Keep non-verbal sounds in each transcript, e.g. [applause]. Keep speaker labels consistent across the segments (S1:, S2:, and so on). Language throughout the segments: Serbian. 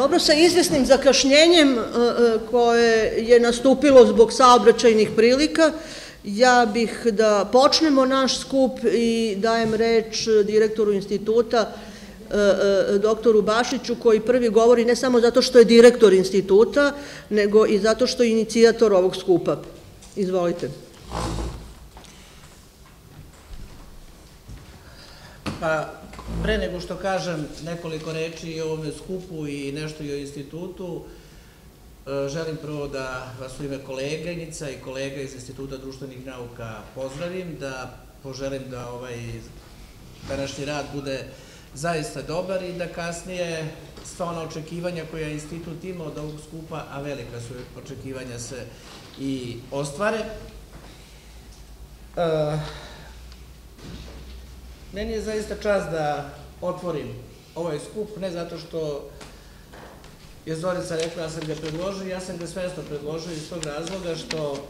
S1: Dobro, sa izvesnim zakašnjenjem e, e, koje je nastupilo zbog saobraćajnih prilika, ja bih da počnemo naš skup i dajem reč direktoru instituta, e, doktoru Bašiću, koji prvi govori ne samo zato što je direktor instituta, nego i zato što je inicijator ovog skupa. Izvolite.
S2: Pa, pre nego što kažem nekoliko reči i o ovome skupu i nešto i o institutu, e, želim prvo da vas u ime koleganica i kolega iz Instituta društvenih nauka pozdravim, da poželim da ovaj današnji rad bude zaista dobar i da kasnije sva ona očekivanja koja institut ima od ovog skupa, a velika su očekivanja se i ostvare. Uh, Meni je zaista čast da otvorim ovaj skup, ne zato što je Zorica rekla da sam ga predložio, ja sam ga svesno predložio iz tog razloga što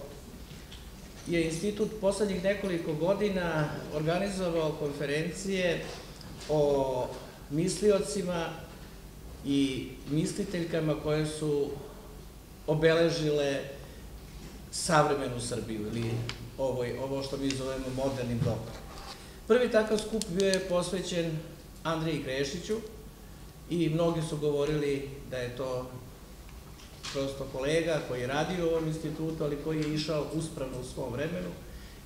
S2: je institut poslednjih nekoliko godina organizovao konferencije o misliocima i misliteljkama koje su obeležile savremenu Srbiju ili ovo što mi zovemo modernim dobom. Prvi takav skup bio je posvećen Andriji Krešiću i mnogi su govorili da je to prosto kolega koji je radio u ovom institutu, ali koji je išao uspravno u svom vremenu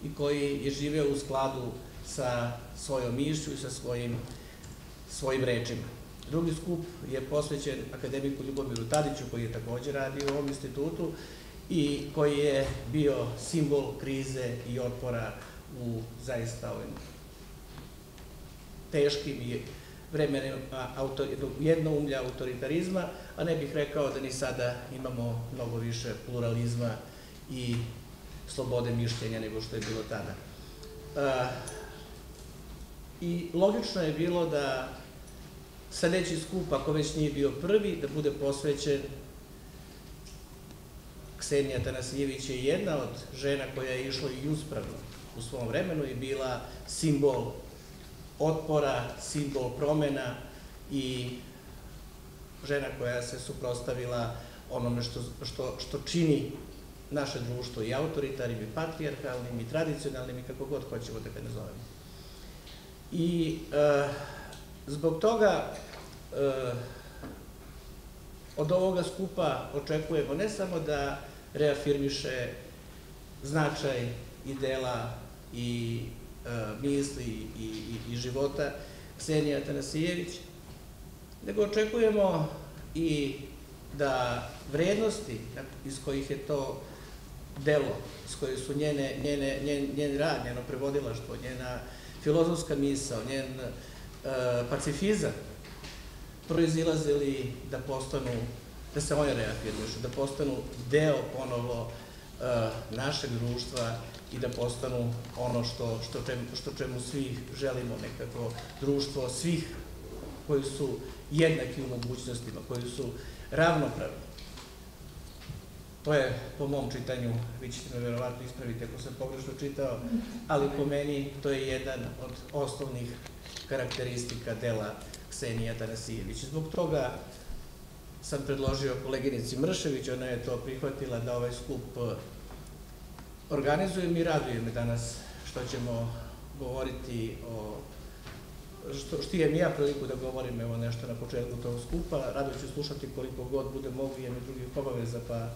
S2: i koji je živeo u skladu sa svojom mišću i sa svojim, svojim rečima. Drugi skup je posvećen akademiku Ljubomiru Tadiću, koji je takođe radio u ovom institutu i koji je bio simbol krize i otpora u zaista ovim teškim i vremenima jednoumlja autoritarizma, a ne bih rekao da ni sada imamo mnogo više pluralizma i slobode mišljenja nego što je bilo tada. I logično je bilo da sledeći skup, ako već nije bio prvi, da bude posvećen Ksenija Tanasijević je jedna od žena koja je išla i uspravno u svom vremenu i bila simbol otpora, simbol promena i žena koja se suprostavila onome što, što, što čini naše društvo i autoritarnim i patrijarhalnim i tradicionalnim i kako god hoćemo da ga nazovemo. I e, zbog toga e, od ovoga skupa očekujemo ne samo da reafirmiše značaj i dela i misli i, i, i života Ksenija Tanasijević, nego očekujemo i da vrednosti iz kojih je to delo, iz koje su njene, njene, njen, rad, njeno prevodilaštvo, njena filozofska misao, njen e, pacifizam, proizilazili da postanu, da se one reafirmišu, da postanu deo ponovo e, našeg društva i da postanu ono što, što, čemu, što čemu svi želimo nekako društvo svih koji su jednaki u mogućnostima, koji su ravnopravni. To je po mom čitanju, vi ćete me verovatno ispraviti ako sam pogrešno čitao, ali po meni to je jedan od osnovnih karakteristika dela Ksenija Tanasijević. Zbog toga sam predložio koleginici Mršević, ona je to prihvatila da ovaj skup organizujem i raduje me danas što ćemo govoriti o što, štijem ja priliku da govorim evo nešto na početku tog skupa, rado ću slušati koliko god bude mogu, imam i drugih obaveza, pa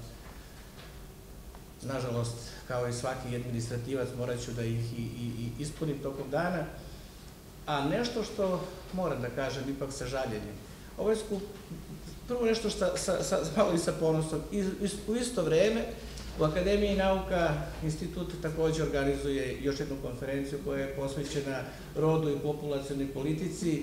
S2: nažalost, kao i svaki administrativac, morat ću da ih i, i, i ispunim tokom dana. A nešto što moram da kažem, ipak sa žaljenjem. Ovo je skup, prvo nešto šta, sa, sa, malo i sa ponosom, I, u isto vreme, U Akademiji nauka institut takođe organizuje još jednu konferenciju koja je posvećena rodu i populacijalnoj politici.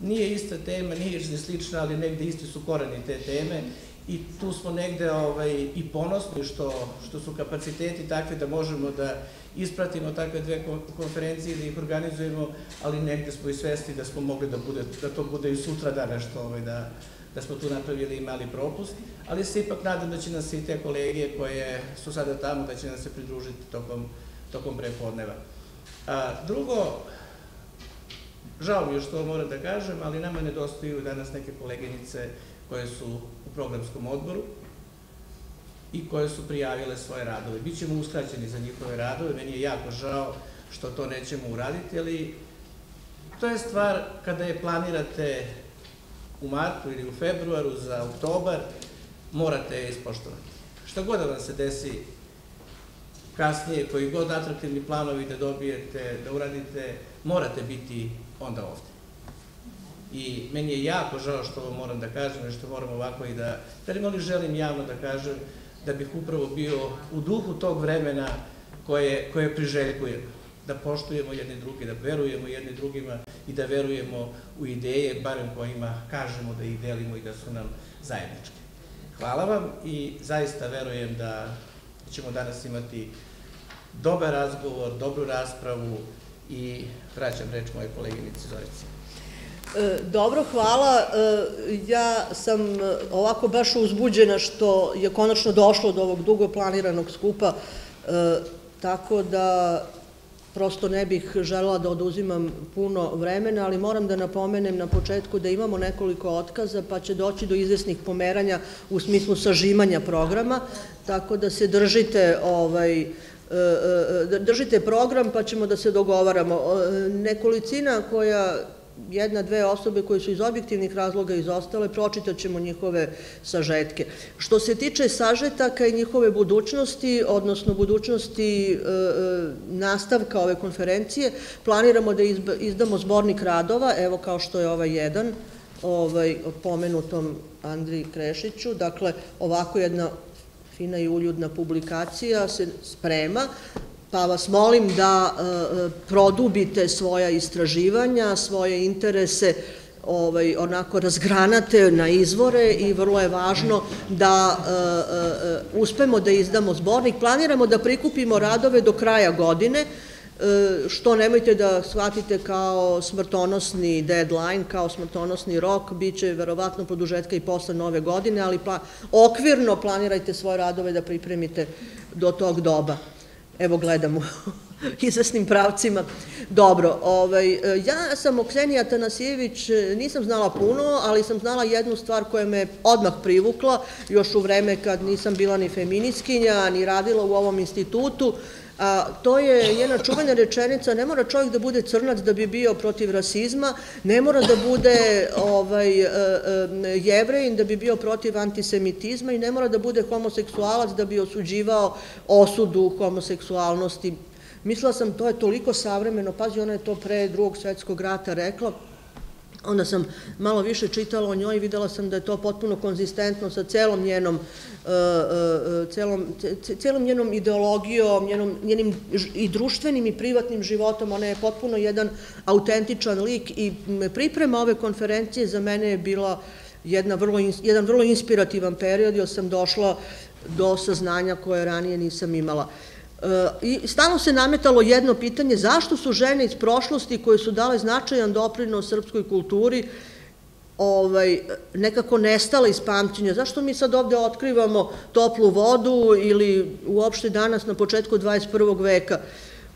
S2: Nije ista tema, nije slična, ali negde isti su koreni te teme i tu smo negde ovaj, i ponosni što, što su kapaciteti takvi da možemo da ispratimo takve dve konferencije, da ih organizujemo, ali negde smo i svesti da smo mogli da, bude, da to bude i sutra da nešto ovaj, da, da smo tu napravili mali propust, ali se ipak nadam da će nas i te kolege koje su sada tamo, da će nas se pridružiti tokom, tokom prepodneva. A, drugo, Žao mi je što moram da kažem, ali nama nedostaju danas neke koleginice koje su u programskom odboru i koje su prijavile svoje radove. Bićemo uskraćeni za njihove radove, meni je jako žao što to nećemo uraditi, ali to je stvar kada je planirate u martu ili u februaru za oktobar, morate je ispoštovati. Šta god da vam se desi kasnije, koji god atraktivni planovi da dobijete, da uradite, morate biti onda ovde. I meni je jako žao što ovo moram da kažem, što moram ovako i da, da li želim javno da kažem, da bih upravo bio u duhu tog vremena koje, koje priželjkujemo. Da poštujemo jedni drugi, da verujemo jedni drugima i da verujemo u ideje, barem kojima kažemo da ih delimo i da su nam zajedničke. Hvala vam i zaista verujem da ćemo danas imati dobar razgovor, dobru raspravu i vraćam reč moje koleginici Zorici.
S1: E, dobro, hvala. E, ja sam e, ovako baš uzbuđena što je konačno došlo do ovog dugo planiranog skupa, tako da prosto ne bih želela da oduzimam puno vremena, ali moram da napomenem na početku da imamo nekoliko otkaza, pa će doći do izvesnih pomeranja u smislu sažimanja programa, tako da se držite ovaj, držite program pa ćemo da se dogovaramo. Nekolicina koja jedna, dve osobe koje su iz objektivnih razloga izostale, pročitat ćemo njihove sažetke. Što se tiče sažetaka i njihove budućnosti, odnosno budućnosti e, e, nastavka ove konferencije, planiramo da izdamo zbornik radova, evo kao što je ovaj jedan, ovaj, pomenutom Andri Krešiću, dakle ovako jedna fina i uljudna publikacija se sprema, pa vas molim da e, produbite svoja istraživanja, svoje interese, ovaj, onako razgranate na izvore i vrlo je važno da e, e, uspemo da izdamo zbornik. Planiramo da prikupimo radove do kraja godine, što nemojte da shvatite kao smrtonosni deadline, kao smrtonosni rok, bit će verovatno produžetka i posle nove godine, ali okvirno planirajte svoje radove da pripremite do tog doba. Evo gledamo [laughs] izvesnim pravcima. Dobro, ovaj, ja sam o Kseniji Atanasijević, nisam znala puno, ali sam znala jednu stvar koja me odmah privukla, još u vreme kad nisam bila ni feminiskinja, ni radila u ovom institutu, A, to je jedna čuvena rečenica, ne mora čovjek da bude crnac da bi bio protiv rasizma, ne mora da bude ovaj, e, e, jevrejin da bi bio protiv antisemitizma i ne mora da bude homoseksualac da bi osuđivao osudu homoseksualnosti. Mislila sam, to je toliko savremeno, pazi, ona je to pre drugog svetskog rata rekla, onda sam malo više čitala o njoj i videla sam da je to potpuno konzistentno sa celom njenom e, e, celom, celom njenom ideologijom, njenom, njenim i društvenim i privatnim životom, ona je potpuno jedan autentičan lik i priprema ove konferencije za mene je bila jedna vrlo, jedan vrlo inspirativan period, jer sam došla do saznanja koje ranije nisam imala. I stalno se nametalo jedno pitanje, zašto su žene iz prošlosti koje su dale značajan doprinos srpskoj kulturi ovaj, nekako nestale iz pamćenja. Zašto mi sad ovde otkrivamo toplu vodu ili uopšte danas na početku 21. veka?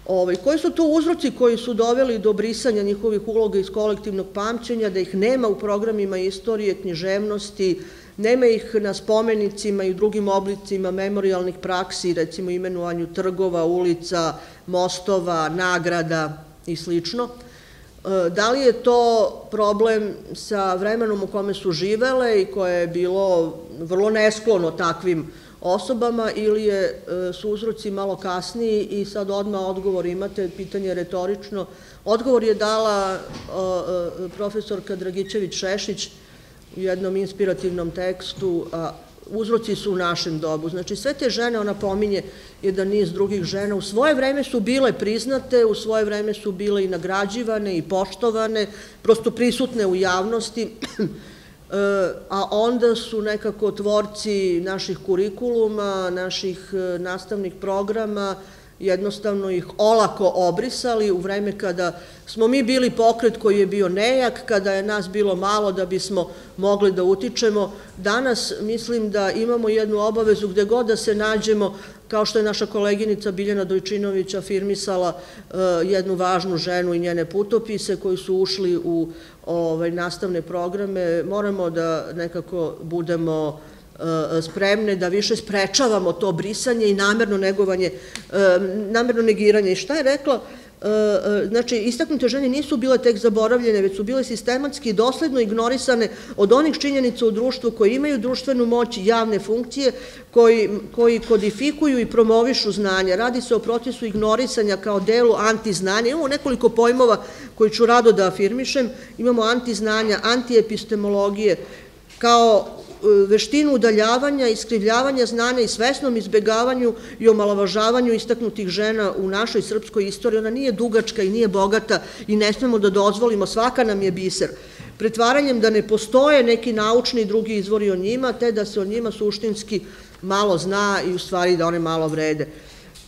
S1: Ovaj, koji su to uzroci koji su doveli do brisanja njihovih uloga iz kolektivnog pamćenja, da ih nema u programima istorije, književnosti, Nema ih na spomenicima i u drugim oblicima memorialnih praksi, recimo imenovanju trgova, ulica, mostova, nagrada i slično. E, da li je to problem sa vremenom u kome su živele i koje je bilo vrlo nesklono takvim osobama ili je, e, su uzroci malo kasniji i sad odmah odgovor imate, pitanje je retorično. Odgovor je dala profesorka Dragićević-Šešić, u jednom inspirativnom tekstu, a uzroci su u našem dobu. Znači, sve te žene, ona pominje jedan niz drugih žena, u svoje vreme su bile priznate, u svoje vreme su bile i nagrađivane i poštovane, prosto prisutne u javnosti, [clears throat] e, a onda su nekako tvorci naših kurikuluma, naših e, nastavnih programa, jednostavno ih olako obrisali u vreme kada smo mi bili pokret koji je bio nejak, kada je nas bilo malo da bismo mogli da utičemo. Danas mislim da imamo jednu obavezu gde god da se nađemo, kao što je naša koleginica Biljana Dojčinović afirmisala e, jednu važnu ženu i njene putopise koji su ušli u ovaj, nastavne programe, moramo da nekako budemo spremne da više sprečavamo to brisanje i namerno negovanje, e, namerno negiranje. I šta je rekla? E, e, znači, istaknute žene nisu bile tek zaboravljene, već su bile sistematski i dosledno ignorisane od onih činjenica u društvu koji imaju društvenu moć i javne funkcije, koji, koji kodifikuju i promovišu znanja. Radi se o procesu ignorisanja kao delu antiznanja. Imamo nekoliko pojmova koji ću rado da afirmišem. Imamo antiznanja, antiepistemologije, kao E, veštinu udaljavanja, iskrivljavanja znanja i svesnom izbegavanju i omalavažavanju istaknutih žena u našoj srpskoj istoriji. Ona nije dugačka i nije bogata i ne smemo da dozvolimo, svaka nam je biser. Pretvaranjem da ne postoje neki naučni i drugi izvori o njima, te da se o njima suštinski malo zna i u stvari da one malo vrede.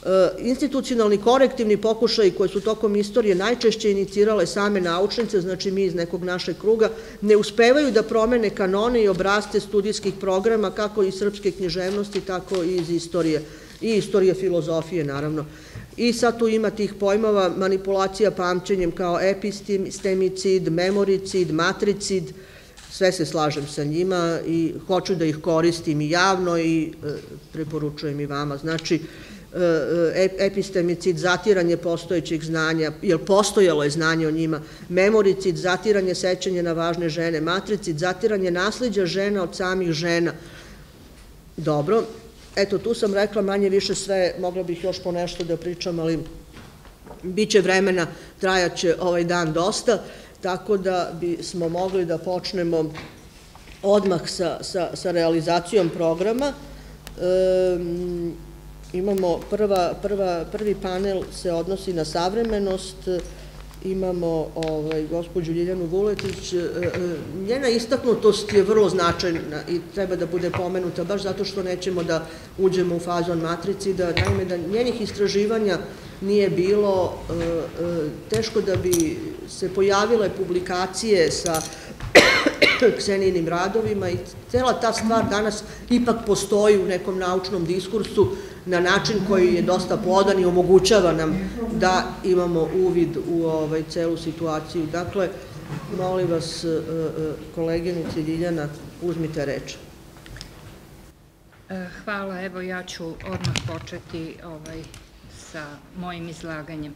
S1: E, institucionalni korektivni pokušaj koji su tokom istorije najčešće inicirale same naučnice, znači mi iz nekog našeg kruga, ne uspevaju da promene kanone i obraste studijskih programa kako iz srpske književnosti, tako i iz istorije i istorije filozofije, naravno. I sad tu ima tih pojmova manipulacija pamćenjem kao epistemicid, memoricid, matricid, sve se slažem sa njima i hoću da ih koristim i javno i e, preporučujem i vama. Znači, epistemicid, zatiranje postojećih znanja, jer postojalo je znanje o njima, memoricid, zatiranje sećanja na važne žene, matricid, zatiranje nasljeđa žena od samih žena. Dobro, eto tu sam rekla manje više sve, mogla bih još po nešto da pričam, ali bit će vremena, trajaće ovaj dan dosta, tako da bismo mogli da počnemo odmah sa, sa, sa realizacijom programa. E, Imamo prva, prva, prvi panel se odnosi na savremenost, imamo ovaj, gospođu Ljiljanu Vuletić, e, e, njena istaknutost je vrlo značajna i treba da bude pomenuta, baš zato što nećemo da uđemo u fazon matrici, da naime da njenih istraživanja nije bilo, e, teško da bi se pojavile publikacije sa [coughs] ksenijinim radovima i cela ta stvar danas ipak postoji u nekom naučnom diskursu na način koji je dosta plodan i omogućava nam da imamo uvid u ovaj, celu situaciju. Dakle, molim vas, e, e, koleginice Ljiljana, uzmite reč.
S3: E, hvala, evo ja ću odmah početi ovaj, sa mojim izlaganjem.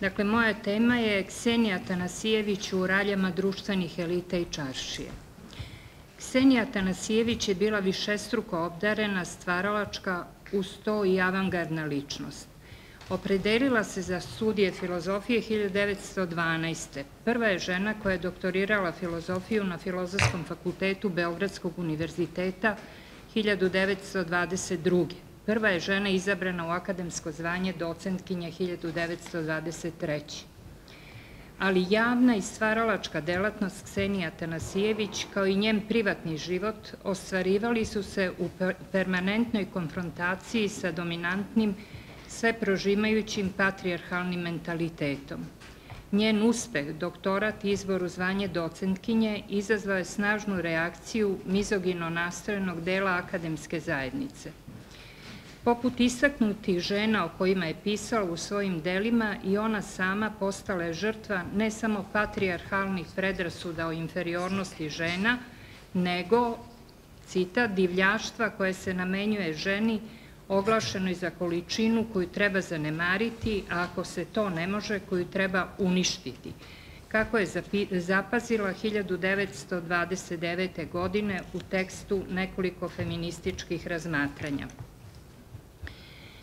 S3: Dakle, moja tema je Ksenija Tanasijević u raljama društvenih elita i čaršije. Ksenija Tanasijević je bila višestruko obdarena, stvaralačka, uz to i avangardna ličnost. Opredelila se za studije filozofije 1912. Prva je žena koja je doktorirala filozofiju na Filozofskom fakultetu Beogradskog univerziteta 1922. Prva je žena izabrana u akademsko zvanje docentkinja 1923. Ali javna i stvaralačka delatnost Ksenija Tanasijević, kao i njen privatni život, ostvarivali su se u permanentnoj konfrontaciji sa dominantnim, sve prožimajućim patrijarhalnim mentalitetom. Njen uspeh, doktorat i izbor u zvanje docentkinje izazvao je snažnu reakciju mizogino nastrojenog dela akademske zajednice – Poput istaknutih žena o kojima je pisala u svojim delima i ona sama postala je žrtva ne samo patrijarhalnih predrasuda o inferiornosti žena, nego, cita, divljaštva koje se namenjuje ženi oglašenoj za količinu koju treba zanemariti, a ako se to ne može, koju treba uništiti, kako je zapazila 1929. godine u tekstu nekoliko feminističkih razmatranja.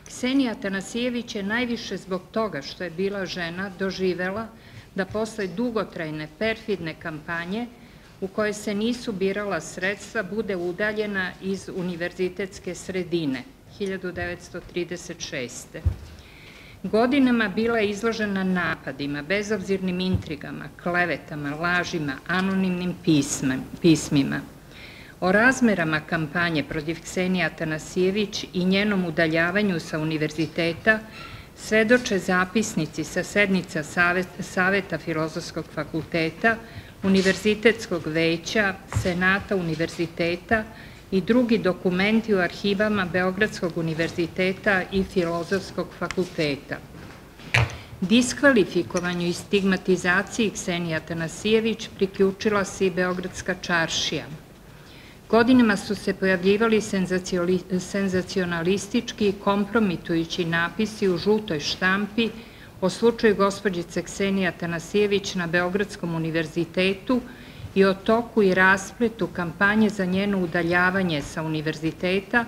S3: Ksenija Tanasijević je najviše zbog toga što je bila žena doživela da posle dugotrajne perfidne kampanje u kojoj se nisu birala sredstva bude udaljena iz univerzitetske sredine 1936. Godinama bila je izložena napadima, bezobzirnim intrigama, klevetama, lažima, anonimnim pismima. O razmerama kampanje protiv Ksenija Tanasijević i njenom udaljavanju sa univerziteta svedoče zapisnici sa sednica Saveta Filozofskog fakulteta, Univerzitetskog veća, Senata univerziteta i drugi dokumenti u arhivama Beogradskog univerziteta i Filozofskog fakulteta. Diskvalifikovanju i stigmatizaciji Ksenija Tanasijević priključila se i Beogradska čaršija. Godinama su se pojavljivali senzacionalistički i kompromitujući napisi u žutoj štampi o slučaju gospođice Ksenija Tanasijević na Beogradskom univerzitetu i o toku i raspletu kampanje za njeno udaljavanje sa univerziteta,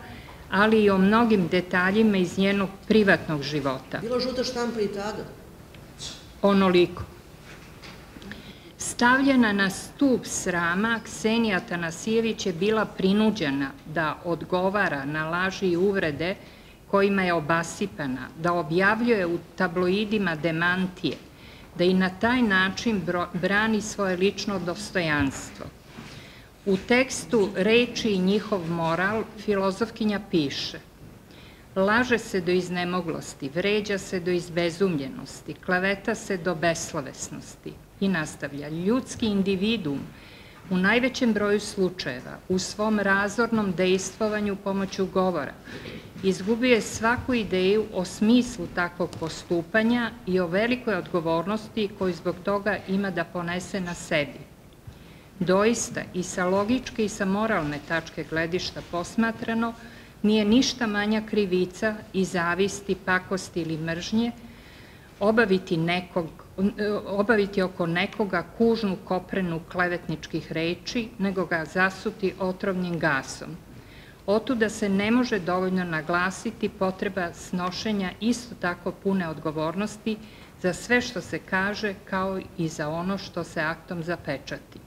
S3: ali i o mnogim detaljima iz njenog privatnog života.
S1: Bilo žuta štampa i tada?
S3: Onoliko. Stavljena na stup srama, Ksenija Tanasijević je bila prinuđena da odgovara na laži i uvrede kojima je obasipana, da objavljuje u tabloidima demantije, da i na taj način brani svoje lično dostojanstvo. U tekstu Reči i njihov moral filozofkinja piše Laže se do iznemoglosti, vređa se do izbezumljenosti, klaveta se do beslovesnosti i nastavlja. Ljudski individum u najvećem broju slučajeva u svom razornom dejstvovanju pomoću govora izgubio je svaku ideju o smislu takvog postupanja i o velikoj odgovornosti koju zbog toga ima da ponese na sebi. Doista i sa logičke i sa moralne tačke gledišta posmatrano nije ništa manja krivica i zavisti, pakosti ili mržnje obaviti, nekog, obaviti oko nekoga kužnu koprenu klevetničkih reči, nego ga zasuti otrovnim gasom – Otuda se ne može dovoljno naglasiti potreba snošenja isto tako pune odgovornosti za sve što se kaže kao i za ono što se aktom zapečati.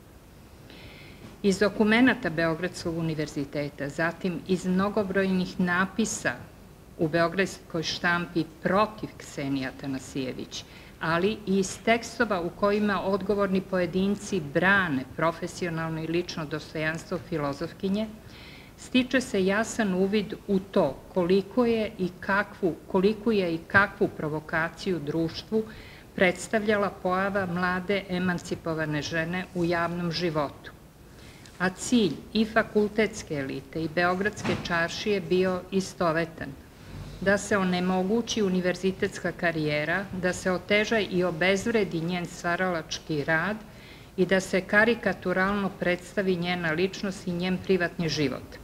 S3: Iz dokumenta Beogradskog univerziteta, zatim iz mnogobrojnih napisa u Beogradskoj štampi protiv Ksenija Tanasijević, ali i iz tekstova u kojima odgovorni pojedinci brane profesionalno i lično dostojanstvo filozofkinje, stiče se jasan uvid u to koliko je i kakvu, koliko je i kakvu provokaciju društvu predstavljala pojava mlade emancipovane žene u javnom životu. A cilj i fakultetske elite i Beogradske čaršije bio istovetan, da se onemogući univerzitetska karijera, da se oteža i obezvredi njen stvaralački rad i da se karikaturalno predstavi njena ličnost i njen privatni život.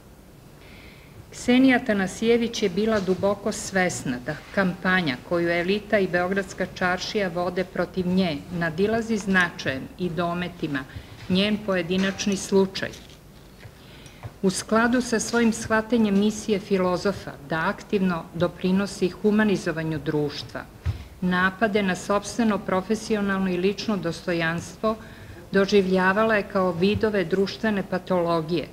S3: Ksenija Tanasijević je bila duboko svesna da kampanja koju elita i Beogradska čaršija vode protiv nje nadilazi značajem i dometima njen pojedinačni slučaj. U skladu sa svojim shvatanjem misije filozofa da aktivno doprinosi humanizovanju društva, napade na sobstveno profesionalno i lično dostojanstvo doživljavala je kao vidove društvene patologije,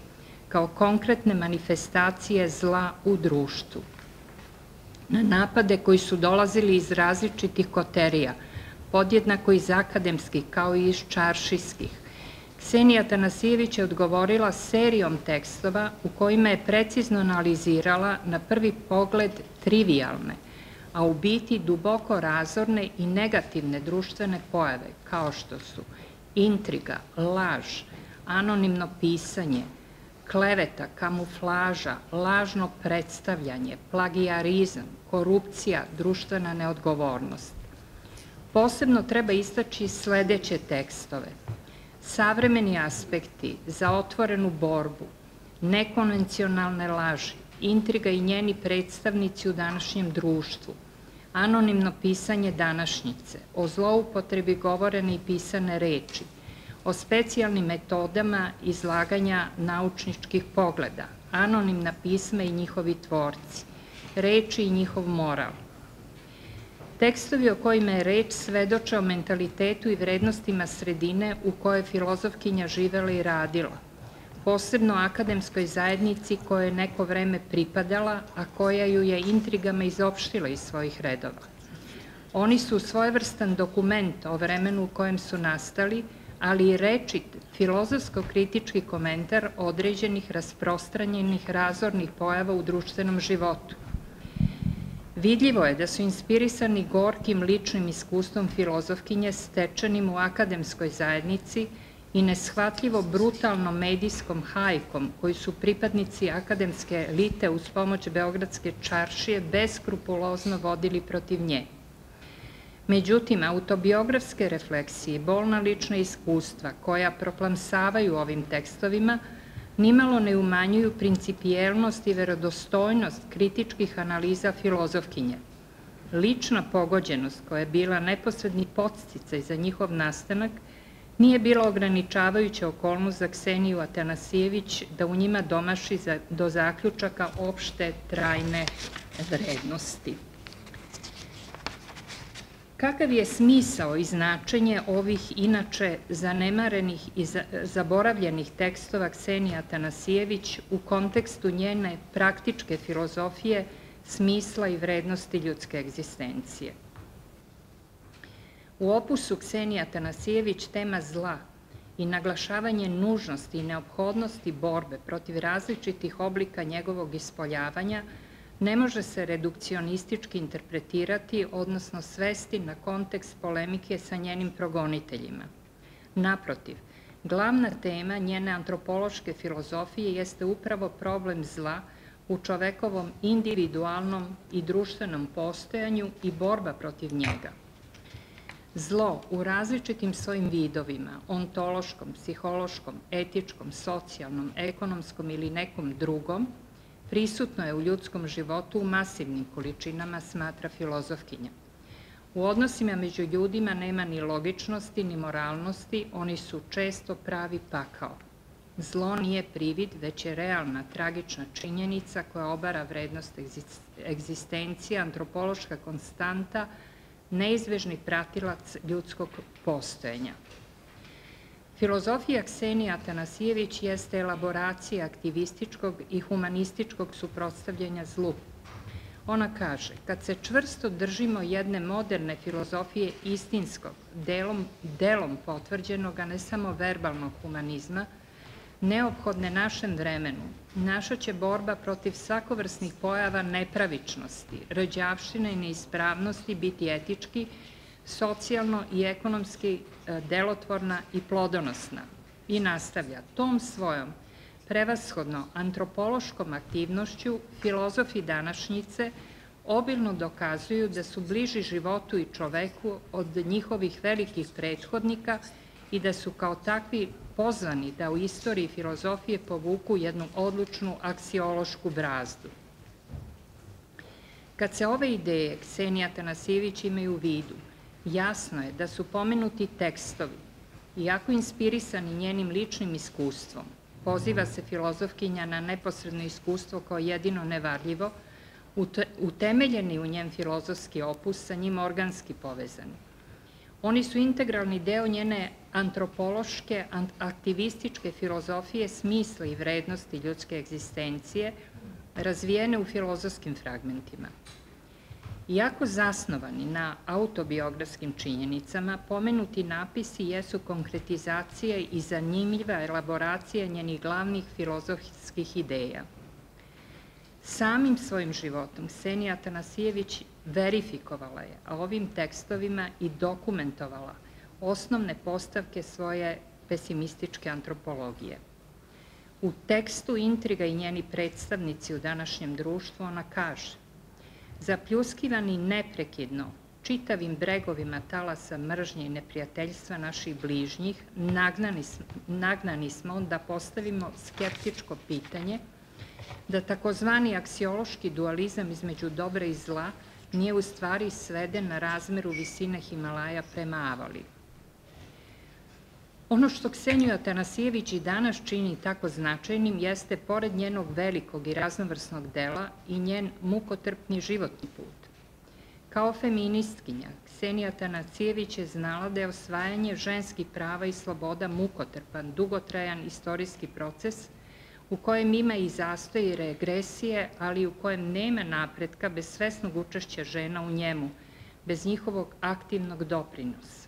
S3: kao konkretne manifestacije zla u društvu. Na napade koji su dolazili iz različitih koterija, podjednako iz akademskih kao i iz čaršijskih, Ksenija Tanasijević je odgovorila serijom tekstova u kojima je precizno analizirala na prvi pogled trivialne, a u biti duboko razorne i negativne društvene pojave, kao što su intriga, laž, anonimno pisanje, kleveta, kamuflaža, lažno predstavljanje, plagijarizam, korupcija, društvena neodgovornost. Posebno treba istaći sledeće tekstove. Savremeni aspekti za otvorenu borbu, nekonvencionalne laži, intriga i njeni predstavnici u današnjem društvu, anonimno pisanje današnjice, o zloupotrebi govorene i pisane reči, o specijalnim metodama izlaganja naučničkih pogleda, anonimna pisma i njihovi tvorci, reči i njihov moral. Tekstovi o kojima je reč svedoče o mentalitetu i vrednostima sredine u kojoj je filozofkinja živela i radila, posebno akademskoj zajednici koja je neko vreme pripadala, a koja ju je intrigama izopštila iz svojih redova. Oni su svojevrstan dokument o vremenu u kojem su nastali, ali i rečit filozofsko-kritički komentar određenih rasprostranjenih razornih pojava u društvenom životu. Vidljivo je da su inspirisani gorkim ličnim iskustvom filozofkinje stečenim u akademskoj zajednici i neshvatljivo brutalno medijskom hajkom koji su pripadnici akademske elite uz pomoć Beogradske čaršije beskrupulozno vodili protiv nje. Međutim, autobiografske refleksije, bolna lična iskustva koja proklamsavaju ovim tekstovima, nimalo ne umanjuju principijelnost i verodostojnost kritičkih analiza filozofkinje. Lična pogođenost koja je bila neposredni podsticaj za njihov nastanak nije bila ograničavajuća okolnost za Kseniju Atanasijević da u njima domaši do zaključaka opšte trajne vrednosti. Kakav je smisao i značenje ovih inače zanemarenih i zaboravljenih tekstova Ksenija Tanasijević u kontekstu njene praktičke filozofije, smisla i vrednosti ljudske egzistencije? U opusu Ksenija Tanasijević tema zla i naglašavanje nužnosti i neophodnosti borbe protiv različitih oblika njegovog ispoljavanja – ne može se redukcionistički interpretirati, odnosno svesti na kontekst polemike sa njenim progoniteljima. Naprotiv, glavna tema njene antropološke filozofije jeste upravo problem zla u čovekovom individualnom i društvenom postojanju i borba protiv njega. Zlo u različitim svojim vidovima, ontološkom, psihološkom, etičkom, socijalnom, ekonomskom ili nekom drugom, prisutno je u ljudskom životu u masivnim količinama, smatra filozofkinja. U odnosima među ljudima nema ni logičnosti, ni moralnosti, oni su često pravi pakao. Zlo nije privid, već je realna, tragična činjenica koja obara vrednost egzistencije, antropološka konstanta, neizvežni pratilac ljudskog postojanja. Filozofija Ksenije Atanasijević jeste elaboracija aktivističkog i humanističkog suprotstavljanja zlu. Ona kaže, kad se čvrsto držimo jedne moderne filozofije istinskog, delom, delom potvrđenog, a ne samo verbalnog humanizma, neophodne našem vremenu, naša će borba protiv svakovrsnih pojava nepravičnosti, rđavštine i neispravnosti biti etički socijalno i ekonomski e, delotvorna i plodonosna. I nastavlja, tom svojom prevashodno antropološkom aktivnošću filozofi današnjice obilno dokazuju da su bliži životu i čoveku od njihovih velikih prethodnika i da su kao takvi pozvani da u istoriji filozofije povuku jednu odlučnu aksiološku brazdu. Kad se ove ideje Ksenija Tanasijević imaju u vidu, Jasno je da su pomenuti tekstovi, iako inspirisani njenim ličnim iskustvom, poziva se filozofkinja na neposredno iskustvo kao jedino nevarljivo, utemeljeni u njem filozofski opus, sa njim organski povezani. Oni su integralni deo njene antropološke, aktivističke filozofije smisla i vrednosti ljudske egzistencije, razvijene u filozofskim fragmentima. Iako zasnovani na autobiografskim činjenicama, pomenuti napisi jesu konkretizacija i zanimljiva elaboracija njenih glavnih filozofskih ideja. Samim svojim životom Ksenija Tanasijević verifikovala je, a ovim tekstovima i dokumentovala osnovne postavke svoje pesimističke antropologije. U tekstu Intriga i njeni predstavnici u današnjem društvu ona kaže Zapljuskivani neprekidno čitavim bregovima talasa mržnje i neprijateljstva naših bližnjih, nagnani, nagnani smo da postavimo skeptičko pitanje da takozvani aksiološki dualizam između dobra i zla nije u stvari sveden na razmeru visine Himalaja prema Avali. Ono što Kseniju Atanasijević i danas čini tako značajnim jeste, pored njenog velikog i raznovrsnog dela, i njen mukotrpni životni put. Kao feministkinja, Ksenija Atanasijević je znala da je osvajanje ženskih prava i sloboda mukotrpan, dugotrajan istorijski proces u kojem ima i zastoje i regresije, ali u kojem nema napretka bez svesnog učešća žena u njemu, bez njihovog aktivnog doprinosa.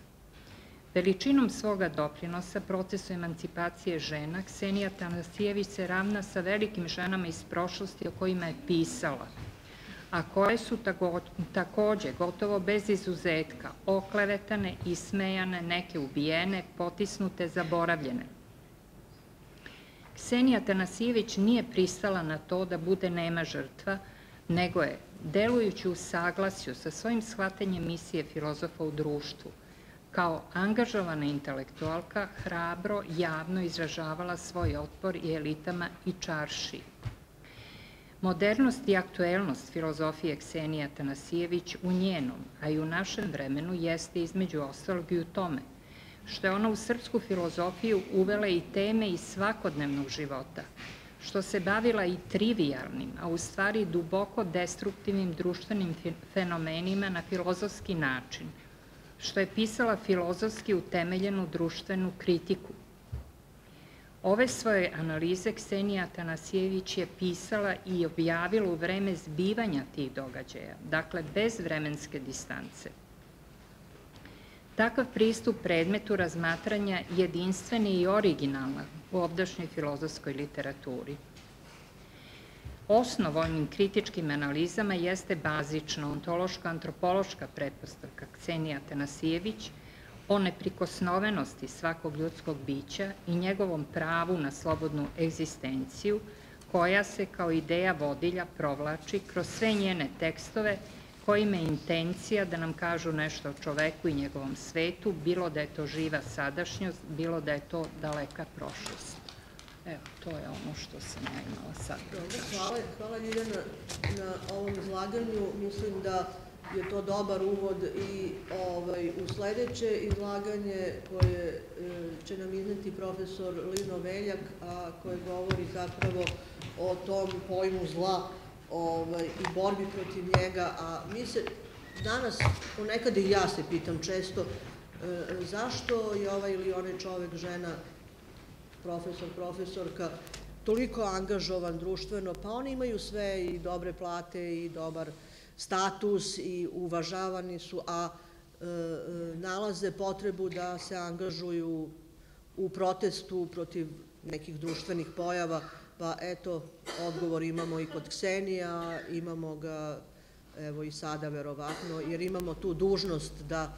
S3: Veličinom svoga doprinosa procesu emancipacije žena, Ksenija Tanasijević se ravna sa velikim ženama iz prošlosti o kojima je pisala, a koje su takođe gotovo bez izuzetka oklevetane, ismejane, neke ubijene, potisnute, zaboravljene. Ksenija Tanasijević nije pristala na to da bude nema žrtva, nego je, delujući u saglasju sa svojim shvatanjem misije filozofa u društvu, kao angažovana intelektualka hrabro javno izražavala svoj otpor i elitama i čarši. Modernost i aktuelnost filozofije Ksenija Tanasijević u njenom, a i u našem vremenu jeste između ostalog i u tome što je ona u srpsku filozofiju uvela i teme iz svakodnevnog života, što se bavila i trivialnim, a u stvari duboko destruktivnim društvenim fenomenima na filozofski način, što je pisala filozofski utemeljenu društvenu kritiku. Ove svoje analize Ksenija Tanasijević je pisala i objavila u vreme zbivanja tih događaja, dakle bez vremenske distance. Takav pristup predmetu razmatranja jedinstven i originalan u obdašnjoj filozofskoj literaturi. Osnov kritičkim analizama jeste bazična ontološka antropološka pretpostavka Ksenija Tanasijević o neprikosnovenosti svakog ljudskog bića i njegovom pravu na slobodnu egzistenciju, koja se kao ideja vodilja provlači kroz sve njene tekstove kojima je intencija da nam kažu nešto o čoveku i njegovom svetu, bilo da je to živa sadašnjost, bilo da je to daleka prošlost. Evo, to je ono što sam ja imala sad.
S1: Dobro, hvala, hvala Ljiljana na ovom izlaganju. Mislim da je to dobar uvod i ovaj, u sledeće izlaganje koje e, će nam izneti profesor Lino Veljak, a koje govori zapravo o tom pojmu zla ovaj, i borbi protiv njega, a mi se danas, ponekad i ja se pitam često, e, zašto je ovaj ili onaj čovek, žena, profesor, profesorka, toliko angažovan društveno, pa oni imaju sve i dobre plate i dobar status i uvažavani su, a e, e, nalaze potrebu da se angažuju u protestu protiv nekih društvenih pojava, Pa eto, odgovor imamo i kod Ksenija, imamo ga evo i sada verovatno, jer imamo tu dužnost da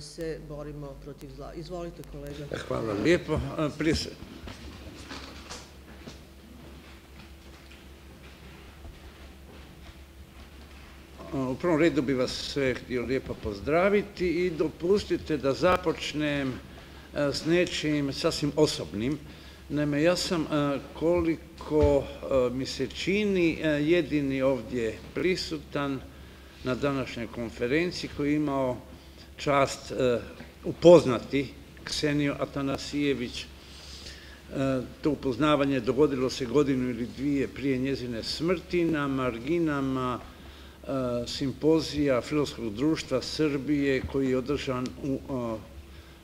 S1: se borimo protiv zla. Izvolite kolega.
S4: Hvala lijepo. Prije U prvom redu bi vas sve htio lijepo pozdraviti i dopustite da započnem s nečim sasvim osobnim. Naime, ja sam koliko mi se čini jedini ovdje prisutan na današnjoj konferenciji koji je imao čast upoznati Kseniju Atanasijević. To upoznavanje dogodilo se godinu ili dvije prije njezine smrti na marginama simpozija Filosofskog društva Srbije koji je održan u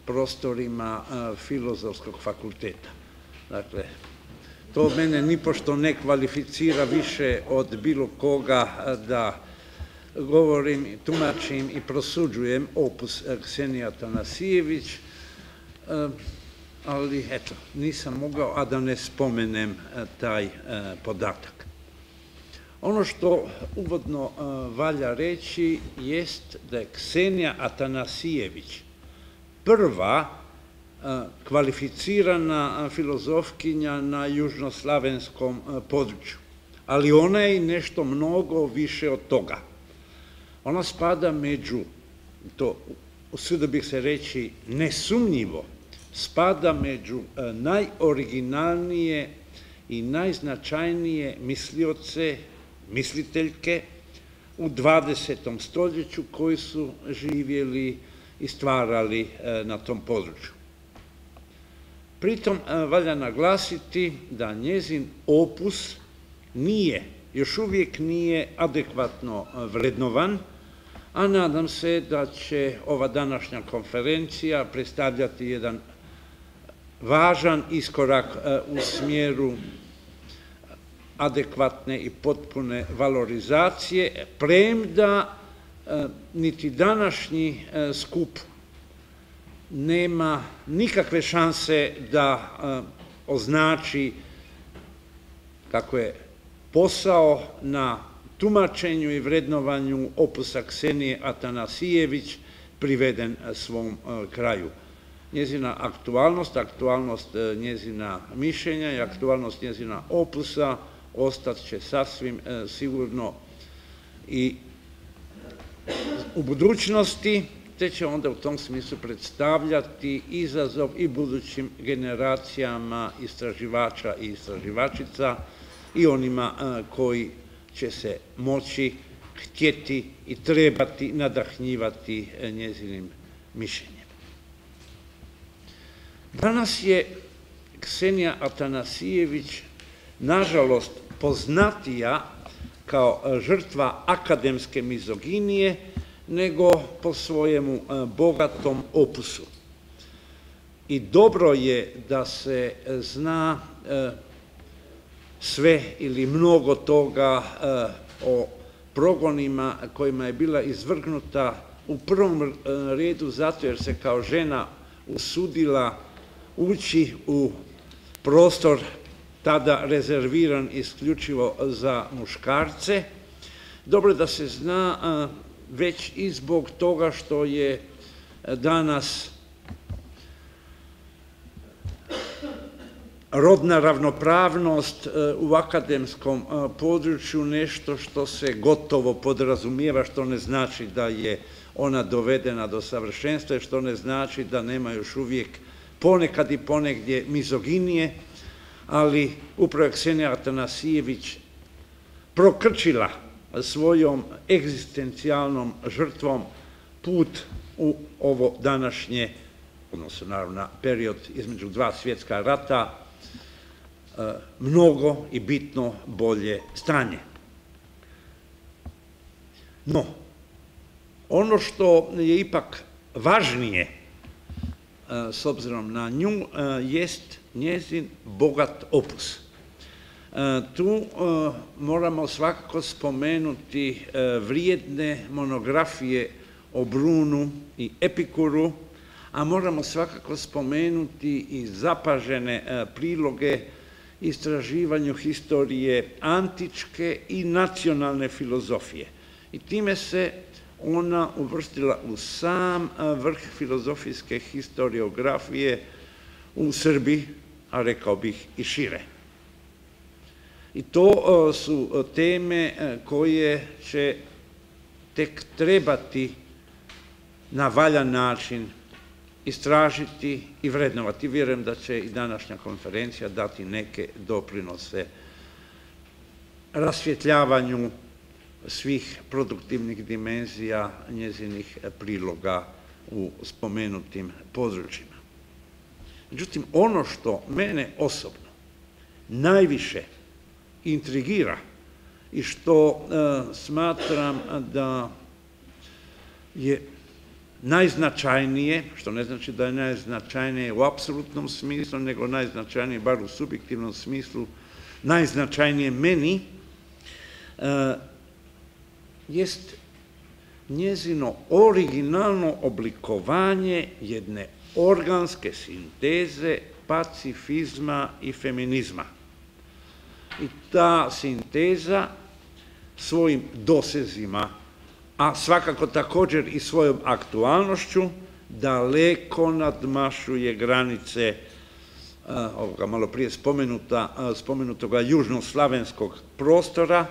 S4: prostorima Filozofskog fakulteta. Dakle, to mene nipošto ne kvalificira više od bilo koga da govorim, tumačim i prosuđujem opus Ksenija Tanasijević, ali eto, nisam mogao, a da ne spomenem taj podatak. Ono što uvodno valja reći jest da je Ksenija Atanasijević prva kvalificirana filozofkinja na južnoslavenskom području. Ali ona je nešto mnogo više od toga. Ona spada među, to usudio bih se reći nesumnjivo, spada među najoriginalnije i najznačajnije mislioce, misliteljke u 20. stoljeću koji su živjeli i stvarali na tom području. Pritom e, valja naglasiti da njezin opus nije, još uvijek nije adekvatno e, vrednovan, a nadam se da će ova današnja konferencija predstavljati jedan važan iskorak e, u smjeru adekvatne i potpune valorizacije, premda niti današnji skup nema nikakve šanse da označi kako je posao na tumačenju i vrednovanju opusa Ksenije Atanasijević priveden svom kraju. Njezina aktualnost, aktualnost njezina mišljenja i aktualnost njezina opusa ostat će sasvim sigurno i u budućnosti, te će onda u tom smislu predstavljati izazov i budućim generacijama istraživača i istraživačica i onima koji će se moći htjeti i trebati nadahnjivati njezinim mišljenjem. Danas je Ksenija Atanasijević nažalost poznatija kao žrtva akademske mizoginije, nego po svojemu bogatom opusu. I dobro je da se zna sve ili mnogo toga o progonima kojima je bila izvrgnuta u prvom redu zato jer se kao žena usudila ući u prostor tada rezerviran isključivo za muškarce. Dobro da se zna već i zbog toga što je danas rodna ravnopravnost u akademskom području nešto što se gotovo podrazumijeva, što ne znači da je ona dovedena do savršenstva, što ne znači da nema još uvijek ponekad i ponegdje mizoginije, ali upravo je Ksenija Atanasijević prokrčila svojom egzistencijalnom žrtvom put u ovo današnje, odnosno naravno period između dva svjetska rata, mnogo i bitno bolje stanje. No, ono što je ipak važnije s obzirom na nju jest njezin bogat opus. Tu moramo svakako spomenuti vrijedne monografije o Brunu i Epikuru, a moramo svakako spomenuti i zapažene priloge istraživanju historije antičke i nacionalne filozofije. I time se ona uvrstila u sam vrh filozofijske historiografije u Srbiji, a rekao bih i šire. I to su teme koje će tek trebati na valjan način istražiti i vrednovati. Vjerujem da će i današnja konferencija dati neke doprinose rasvjetljavanju svih produktivnih dimenzija njezinih priloga u spomenutim područjima. Međutim, ono što mene osobno najviše intrigira i što smatram da je najznačajnije, što ne znači da je najznačajnije u apsolutnom smislu, nego najznačajnije, bar u subjektivnom smislu, najznačajnije meni, jest njezino originalno oblikovanje jedne organske sinteze pacifizma i feminizma. I ta sinteza svojim dosezima, a svakako također i svojom aktualnošću, daleko nadmašuje granice ovoga malo prije spomenuta, spomenutoga južnoslavenskog prostora,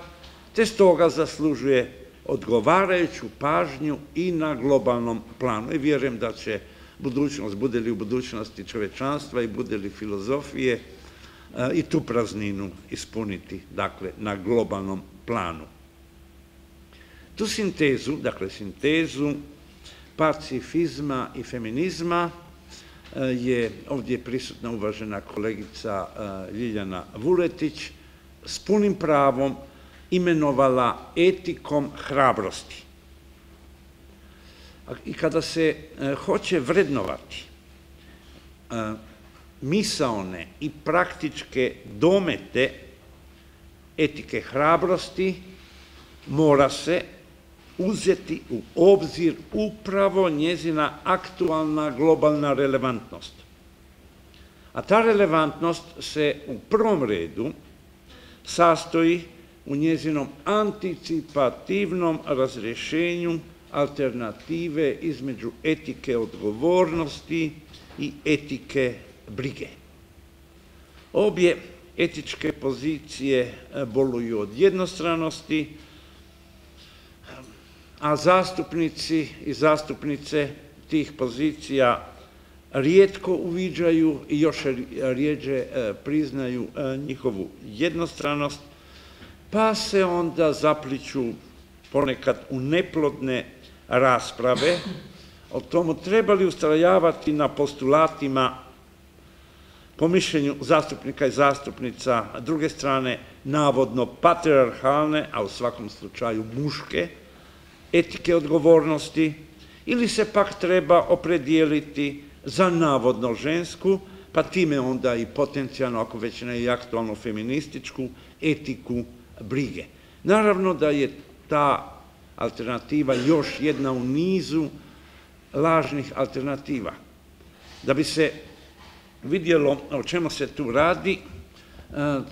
S4: te stoga zaslužuje odgovarajuću pažnju i na globalnom planu. I vjerujem da će budućnost, bude li u budućnosti čovečanstva i bude li filozofije, i tu prazninu ispuniti, dakle, na globalnom planu. Tu sintezu, dakle, sintezu pacifizma i feminizma je ovdje prisutna uvažena kolegica Ljiljana Vuletić s punim pravom imenovala etikom hrabrosti. I kada se hoće vrednovati misaone i praktičke domete etike hrabrosti, mora se uzeti u obzir upravo njezina aktualna globalna relevantnost. A ta relevantnost se u prvom redu sastoji u njezinom anticipativnom razrješenju alternative između etike odgovornosti i etike brige. Obje etičke pozicije boluju od jednostranosti, a zastupnici i zastupnice tih pozicija rijetko uviđaju i još rijeđe e, priznaju e, njihovu jednostranost, pa se onda zapliću ponekad u neplodne rasprave o tomu treba li ustrajavati na postulatima po mišljenju zastupnika i zastupnica, druge strane navodno patriarhalne, a u svakom slučaju muške, etike odgovornosti, ili se pak treba opredijeliti za navodno žensku, pa time onda i potencijalno, ako već ne i aktualno feminističku, etiku brige. Naravno da je ta alternativa još jedna u nizu lažnih alternativa. Da bi se vidjelo o čemu se tu radi, e,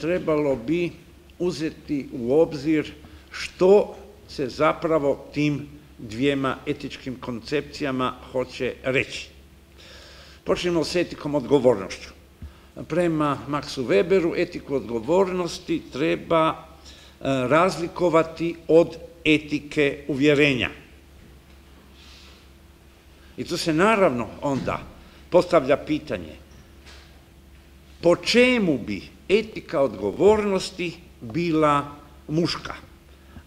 S4: trebalo bi uzeti u obzir što se zapravo tim dvijema etičkim koncepcijama hoće reći. Počnemo s etikom odgovornošću. Prema Maxu Weberu etiku odgovornosti treba e, razlikovati od etike uvjerenja. I tu se naravno onda postavlja pitanje po čemu bi etika odgovornosti bila muška?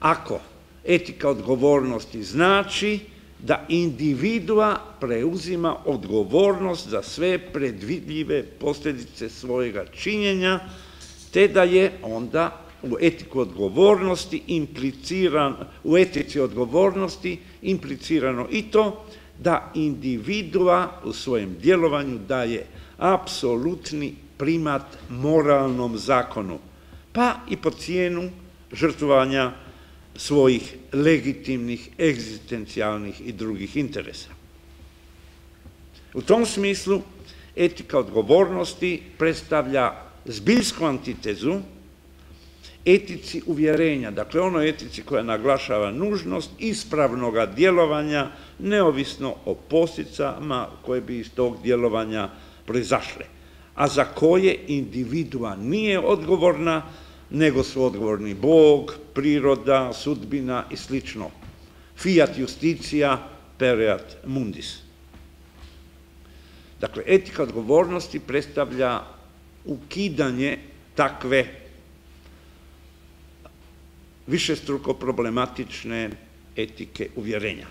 S4: Ako etika odgovornosti znači da individua preuzima odgovornost za sve predvidljive posljedice svojega činjenja, te da je onda u etiku odgovornosti impliciran, u etici odgovornosti implicirano i to da individua u svojem djelovanju daje apsolutni primat moralnom zakonu, pa i po cijenu žrtvovanja svojih legitimnih, egzistencijalnih i drugih interesa. U tom smislu etika odgovornosti predstavlja zbiljsku antitezu etici uvjerenja, dakle onoj etici koja naglašava nužnost ispravnog djelovanja neovisno o posljedicama koje bi iz tog djelovanja proizašle, a za koje individua nije odgovorna, nego su odgovorni Bog, priroda, sudbina i slično. Fiat justicija, pereat mundis. Dakle, etika odgovornosti predstavlja ukidanje takve višestruko problematične etike uvjerenja.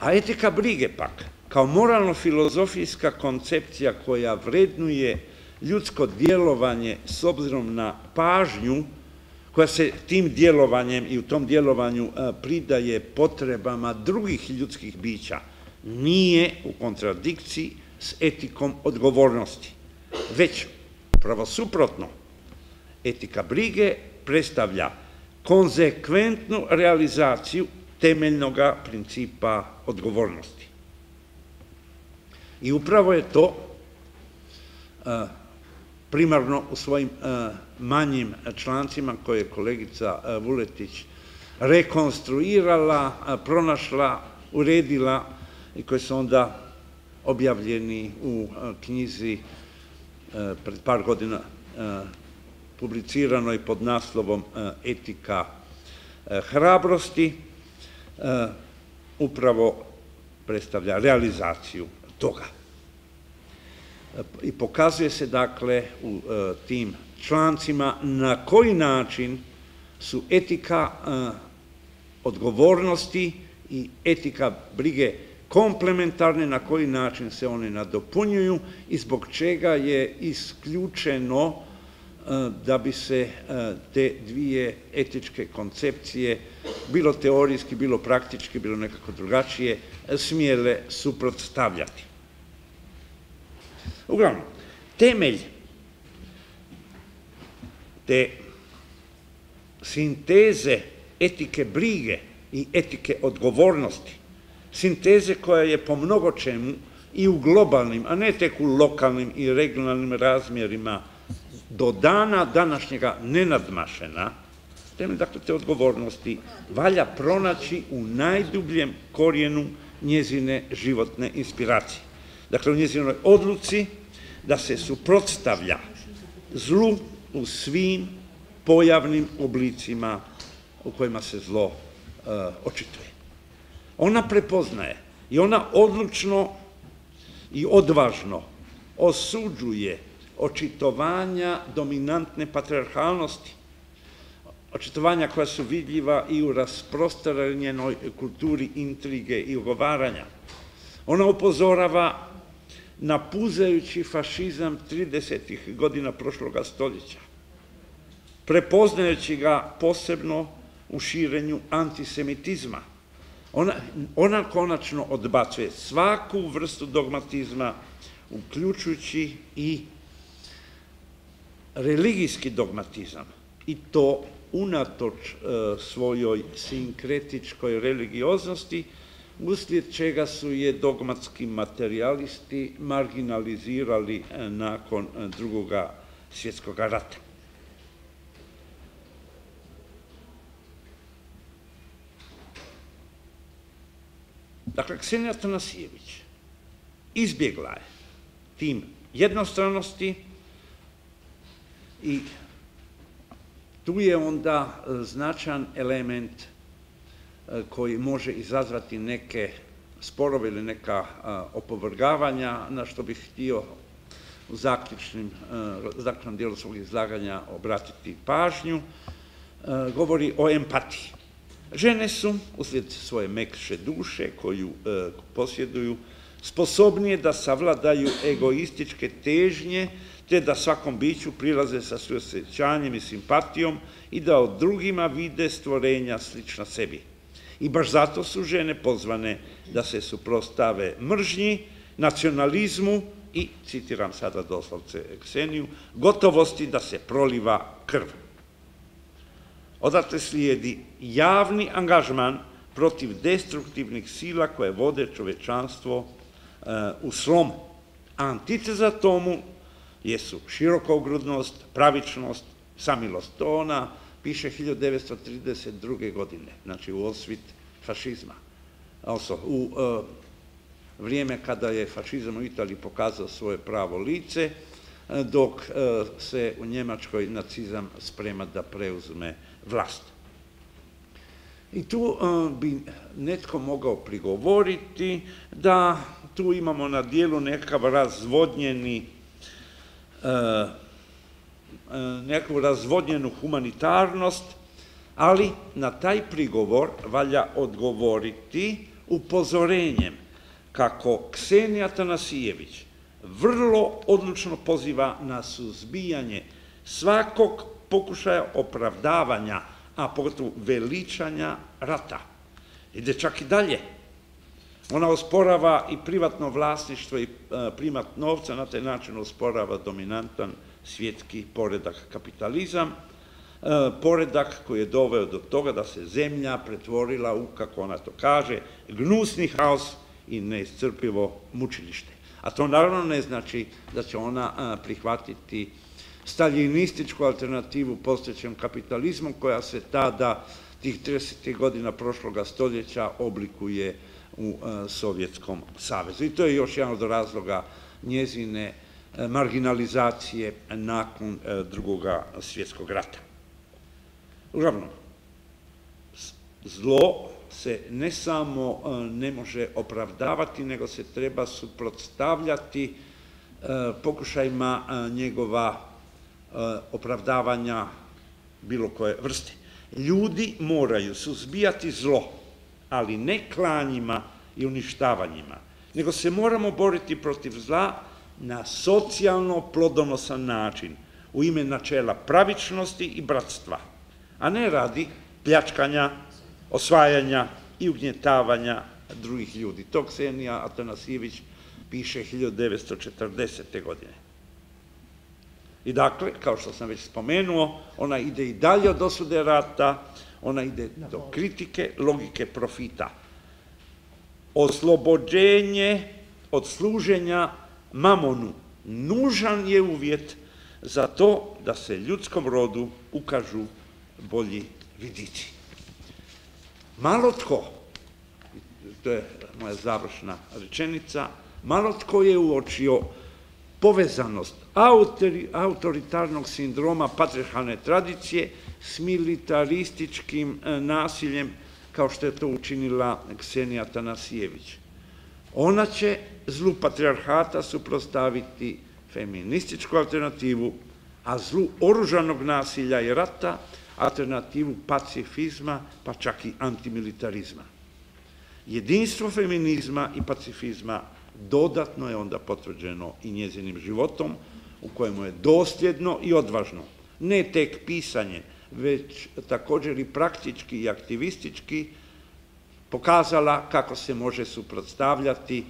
S4: A etika brige pak, kao moralno-filozofijska koncepcija koja vrednuje ljudsko djelovanje s obzirom na pažnju koja se tim djelovanjem i u tom djelovanju e, pridaje potrebama drugih ljudskih bića, nije u kontradikciji s etikom odgovornosti. Već, pravo suprotno, etika brige predstavlja konzekventnu realizaciju temeljnog principa odgovornosti. I upravo je to e, primarno u svojim e, manjim člancima koje je kolegica e, Vuletić rekonstruirala, pronašla, uredila i koji su onda objavljeni u knjizi pred par godina publiciranoj pod naslovom Etika hrabrosti, upravo predstavlja realizaciju toga i pokazuje se dakle u e, tim člancima na koji način su etika e, odgovornosti i etika brige komplementarne, na koji način se one nadopunjuju i zbog čega je isključeno e, da bi se te dvije etičke koncepcije, bilo teorijski, bilo praktički, bilo nekako drugačije, smjele suprotstavljati. Uglavnom, temelj te sinteze etike brige i etike odgovornosti, sinteze koja je po mnogo čemu i u globalnim, a ne tek u lokalnim i regionalnim razmjerima do dana današnjega nenadmašena, temelj dakle te odgovornosti valja pronaći u najdubljem korijenu njezine životne inspiracije. Dakle, u njezinoj odluci da se suprotstavlja zlu u svim pojavnim oblicima u kojima se zlo uh, očituje. Ona prepoznaje i ona odlučno i odvažno osuđuje očitovanja dominantne patriarhalnosti, očitovanja koja su vidljiva i u rasprostranjenoj kulturi intrige i ugovaranja. Ona upozorava na puzajući fašizam 30. godina prošloga stoljeća, prepoznajući ga posebno u širenju antisemitizma. Ona, ona konačno odbacuje svaku vrstu dogmatizma, uključujući i religijski dogmatizam, i to unatoč e, svojoj sinkretičkoj religioznosti, uslijed čega su je dogmatski materialisti marginalizirali e, nakon e, drugoga svjetskog rata. Dakle, Ksenija Tanasijević izbjegla je tim jednostranosti i tu je onda e, značan element koji može izazvati neke sporove ili neka e, opovrgavanja, na što bih htio u zaključnim, zaključnom dijelu svog izlaganja obratiti pažnju, govori o empatiji. Žene su, uslijed svoje mekše duše koju posjeduju, sposobnije da savladaju egoističke težnje te da svakom biću prilaze sa suosjećanjem i simpatijom i da od drugima vide stvorenja slična sebi. I baš zato su žene pozvane da se suprostave mržnji, nacionalizmu i, citiram sada doslovce Kseniju, gotovosti da se proliva krv. Odatle slijedi javni angažman protiv destruktivnih sila koje vode čovečanstvo e, u slom. Antiteza tomu jesu širokogrudnost, pravičnost, samilost. To ona piše 1932. godine, znači u osvit fašizma. Also, u uh, vrijeme kada je fašizam u Italiji pokazao svoje pravo lice, e, dok uh, se u Njemačkoj nacizam sprema da preuzme vlast. I tu uh, bi netko mogao prigovoriti da tu imamo na dijelu nekav razvodnjeni neku razvodnjenu humanitarnost, ali na taj prigovor valja odgovoriti upozorenjem kako Ksenija Tanasijević vrlo odlučno poziva na suzbijanje svakog pokušaja opravdavanja, a pogotovo veličanja rata. Ide čak i dalje. Ona osporava i privatno vlasništvo i e, primat novca, na taj način osporava dominantan svjetski poredak kapitalizam, e, poredak koji je doveo do toga da se zemlja pretvorila u, kako ona to kaže, gnusni haos i neiscrpivo mučilište. A to naravno ne znači da će ona e, prihvatiti staljinističku alternativu postojećem kapitalizmu koja se tada tih 30. godina prošloga stoljeća oblikuje u e, Sovjetskom savezu. I to je još jedan od razloga njezine marginalizacije nakon e, drugoga svjetskog rata. Uglavnom, zlo se ne samo ne može opravdavati, nego se treba suprotstavljati pokušajima njegova opravdavanja bilo koje vrste. Ljudi moraju suzbijati zlo, ali ne klanjima i uništavanjima, nego se moramo boriti protiv zla na socijalno plodonosan način, u ime načela pravičnosti i bratstva, a ne radi pljačkanja, osvajanja i ugnjetavanja drugih ljudi. To Ksenija Atanasijević piše 1940. godine. I dakle, kao što sam već spomenuo, ona ide i dalje od osude rata, ona ide do kritike logike profita. Oslobođenje od služenja mamonu nužan je uvjet za to da se ljudskom rodu ukažu bolji vidici. Malo tko, to je moja završna rečenica, malo tko je uočio povezanost autoritarnog sindroma patriarchalne tradicije s militarističkim e, nasiljem kao što je to učinila Ksenija Tanasijević. Ona će zlu patriarhata suprostaviti feminističku alternativu, a zlu oružanog nasilja i rata alternativu pacifizma, pa čak i antimilitarizma. Jedinstvo feminizma i pacifizma dodatno je onda potvrđeno i njezinim životom, u kojemu je dosljedno i odvažno, ne tek pisanje, već također i praktički i aktivistički pokazala kako se može suprotstavljati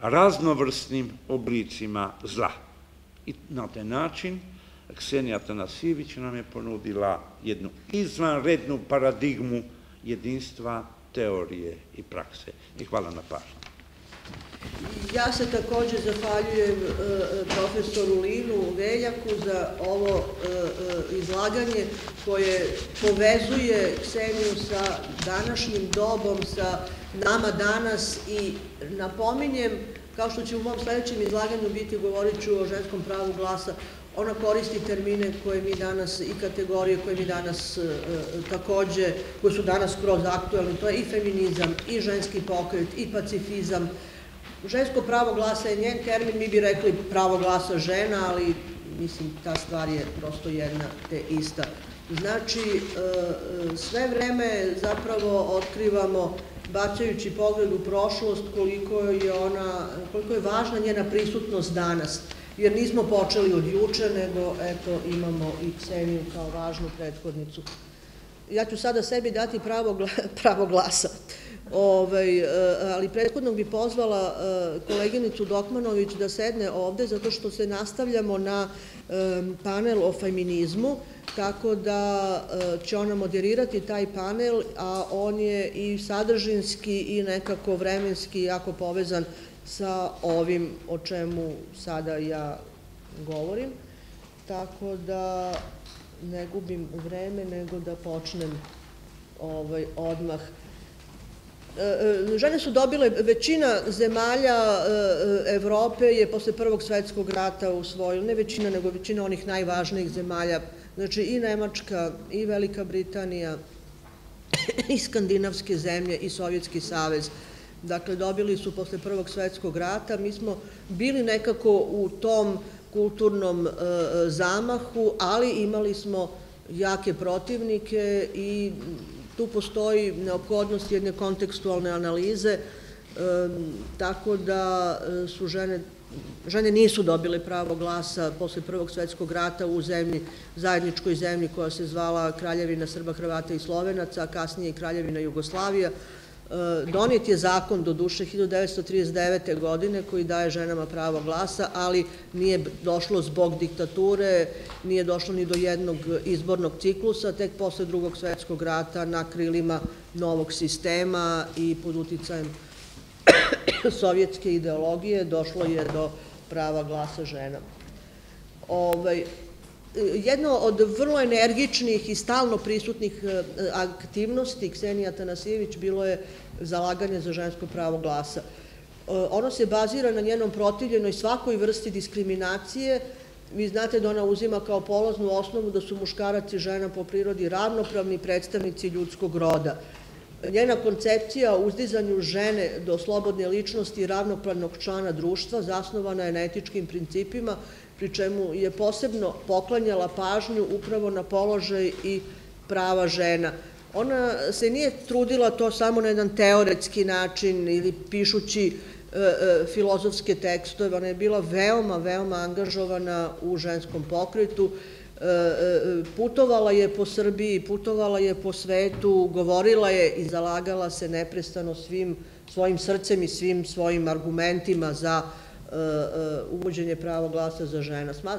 S4: raznovrsnim oblicima zla. I na taj način Ksenija Tanasijević nam je ponudila jednu izvanrednu paradigmu jedinstva teorije i prakse. I hvala na pažnju.
S1: Ja se takođe zahvaljujem e, profesoru Linu Veljaku za ovo e, e, izlaganje koje povezuje Kseniju sa današnjim dobom, sa nama danas i napominjem, kao što će u mom sledećem izlaganju biti, govorit ću o ženskom pravu glasa, ona koristi termine koje mi danas i kategorije koje mi danas takođe, koje su danas kroz aktualni, to je i feminizam, i ženski pokret, i pacifizam, Žensko pravo glasa je njen termin, mi bi rekli pravo glasa žena, ali mislim ta stvar je prosto jedna te ista. Znači, e, sve vreme zapravo otkrivamo, bacajući pogled u prošlost, koliko je ona, koliko je važna njena prisutnost danas. Jer nismo počeli od juče, nego eto imamo i Kseniju kao važnu prethodnicu. Ja ću sada sebi dati pravo, [laughs] pravo glasa. Ovaj, e, ali prethodnog bi pozvala e, koleginicu Dokmanović da sedne ovde, zato što se nastavljamo na e, panel o feminizmu, tako da će ona moderirati taj panel, a on je i sadržinski i nekako vremenski jako povezan sa ovim o čemu sada ja govorim. Tako da ne gubim vreme, nego da počnem ovaj, odmah. E, e, žene su dobile, većina zemalja e, Evrope je posle Prvog svetskog rata usvojila, ne većina, nego većina onih najvažnijih zemalja, znači i Nemačka, i Velika Britanija, i skandinavske zemlje, i Sovjetski savez. Dakle, dobili su posle Prvog svetskog rata. Mi smo bili nekako u tom kulturnom zamahu, ali imali smo jake protivnike i Tu postoji neophodnost jedne kontekstualne analize, tako da e, su žene Žene nisu dobile pravo glasa posle Prvog svetskog rata u zemlji, zajedničkoj zemlji koja se zvala Kraljevina Srba, Hrvata i Slovenaca, a kasnije i Kraljevina Jugoslavija. E, donet je zakon do duše 1939. godine koji daje ženama pravo glasa, ali nije došlo zbog diktature, nije došlo ni do jednog izbornog ciklusa, tek posle drugog svetskog rata na krilima novog sistema i pod uticajem sovjetske ideologije došlo je do prava glasa žena. Ovaj, jedno od vrlo energičnih i stalno prisutnih e, aktivnosti Ksenija Tanasijević bilo je zalaganje za žensko pravo glasa. E, ono se bazira na njenom protivljenoj svakoj vrsti diskriminacije. Vi znate da ona uzima kao polaznu osnovu da su muškarac i žena po prirodi ravnopravni predstavnici ljudskog roda. Njena koncepcija o uzdizanju žene do slobodne ličnosti i ravnopravnog člana društva zasnovana je na etičkim principima pri čemu je posebno poklanjala pažnju upravo na položaj i prava žena. Ona se nije trudila to samo na jedan teoretski način ili pišući e, e, filozofske tekstove, ona je bila veoma, veoma angažovana u ženskom pokretu, putovala je po Srbiji, putovala je po svetu, govorila je i zalagala se neprestano svim svojim srcem i svim svojim argumentima za E, e, uvođenje prava glasa za,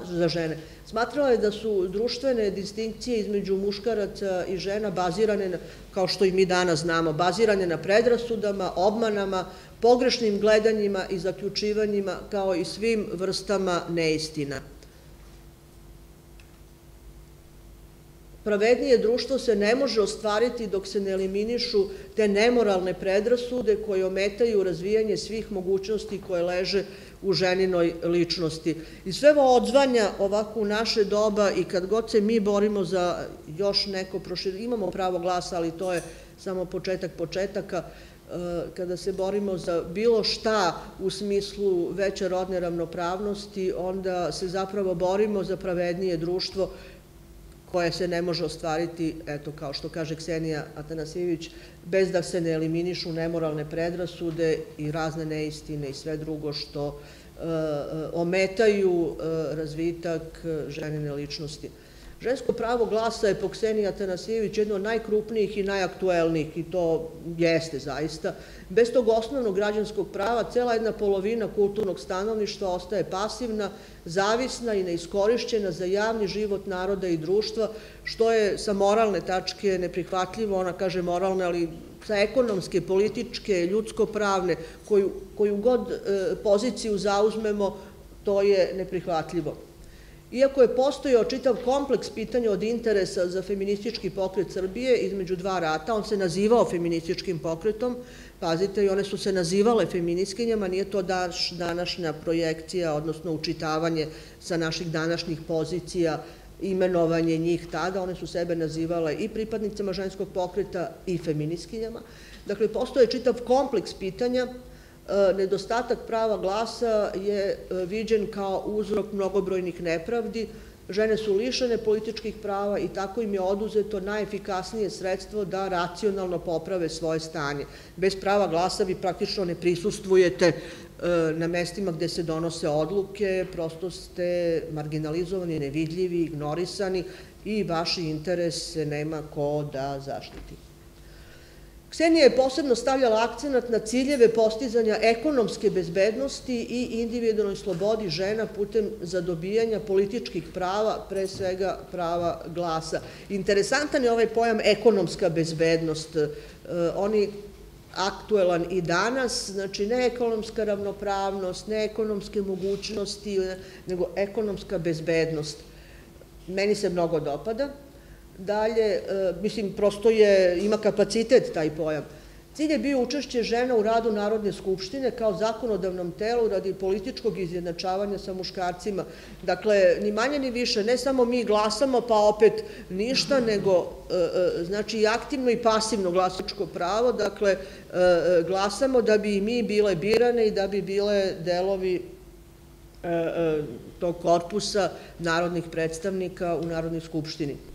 S1: za žene. Smatrala je da su društvene distinkcije između muškaraca i žena bazirane, kao što i mi danas znamo, bazirane na predrasudama, obmanama, pogrešnim gledanjima i zaključivanjima, kao i svim vrstama neistina. Pravednije društvo se ne može ostvariti dok se ne eliminišu te nemoralne predrasude koje ometaju razvijanje svih mogućnosti koje leže u ženinoj ličnosti. I sve ovo odzvanja ovako u naše doba i kad god se mi borimo za još neko proširenje, imamo pravo glasa, ali to je samo početak početaka, e, kada se borimo za bilo šta u smislu veće rodne ravnopravnosti, onda se zapravo borimo za pravednije društvo koje se ne može ostvariti, eto, kao što kaže Ksenija Atanasijević, bez da se ne eliminišu nemoralne predrasude i razne neistine i sve drugo što e, ometaju e, razvitak ženine ličnosti. Žensko pravo glasa je po Kseniji Atanasijević jedno od najkrupnijih i najaktuelnijih i to jeste zaista. Bez tog osnovnog građanskog prava cela jedna polovina kulturnog stanovništva ostaje pasivna, zavisna i neiskorišćena za javni život naroda i društva, što je sa moralne tačke neprihvatljivo, ona kaže moralne, ali sa ekonomske, političke, ljudsko-pravne, koju, koju god e, poziciju zauzmemo, to je neprihvatljivo. Iako je postojao čitav kompleks pitanja od interesa za feministički pokret Srbije između dva rata, on se nazivao feminističkim pokretom, pazite, i one su se nazivale feministkinjama, nije to današnja projekcija, odnosno učitavanje sa naših današnjih pozicija, imenovanje njih tada, one su sebe nazivale i pripadnicama ženskog pokreta i feministkinjama. Dakle, postoje čitav kompleks pitanja nedostatak prava glasa je e, viđen kao uzrok mnogobrojnih nepravdi, žene su lišene političkih prava i tako im je oduzeto najefikasnije sredstvo da racionalno poprave svoje stanje. Bez prava glasa vi praktično ne prisustvujete e, na mestima gde se donose odluke, prosto ste marginalizovani, nevidljivi, ignorisani i vaši interese nema ko da zaštiti. Ksenija je posebno stavljala akcenat na ciljeve postizanja ekonomske bezbednosti i individualnoj slobodi žena putem zadobijanja političkih prava, pre svega prava glasa. Interesantan je ovaj pojam ekonomska bezbednost. E, oni aktuelan i danas, znači ne ekonomska ravnopravnost, ne ekonomske mogućnosti, nego ekonomska bezbednost. Meni se mnogo dopada. Dalje, e, mislim, prosto je, ima kapacitet taj pojam. Cilj je bio učešće žena u radu Narodne skupštine kao zakonodavnom telu radi političkog izjednačavanja sa muškarcima. Dakle, ni manje ni više, ne samo mi glasamo pa opet ništa, nego e, e, znači i aktivno i pasivno glasačko pravo, dakle, glasamo da bi mi bile birane i da bi bile delovi tog korpusa narodnih predstavnika u Narodnoj skupštini.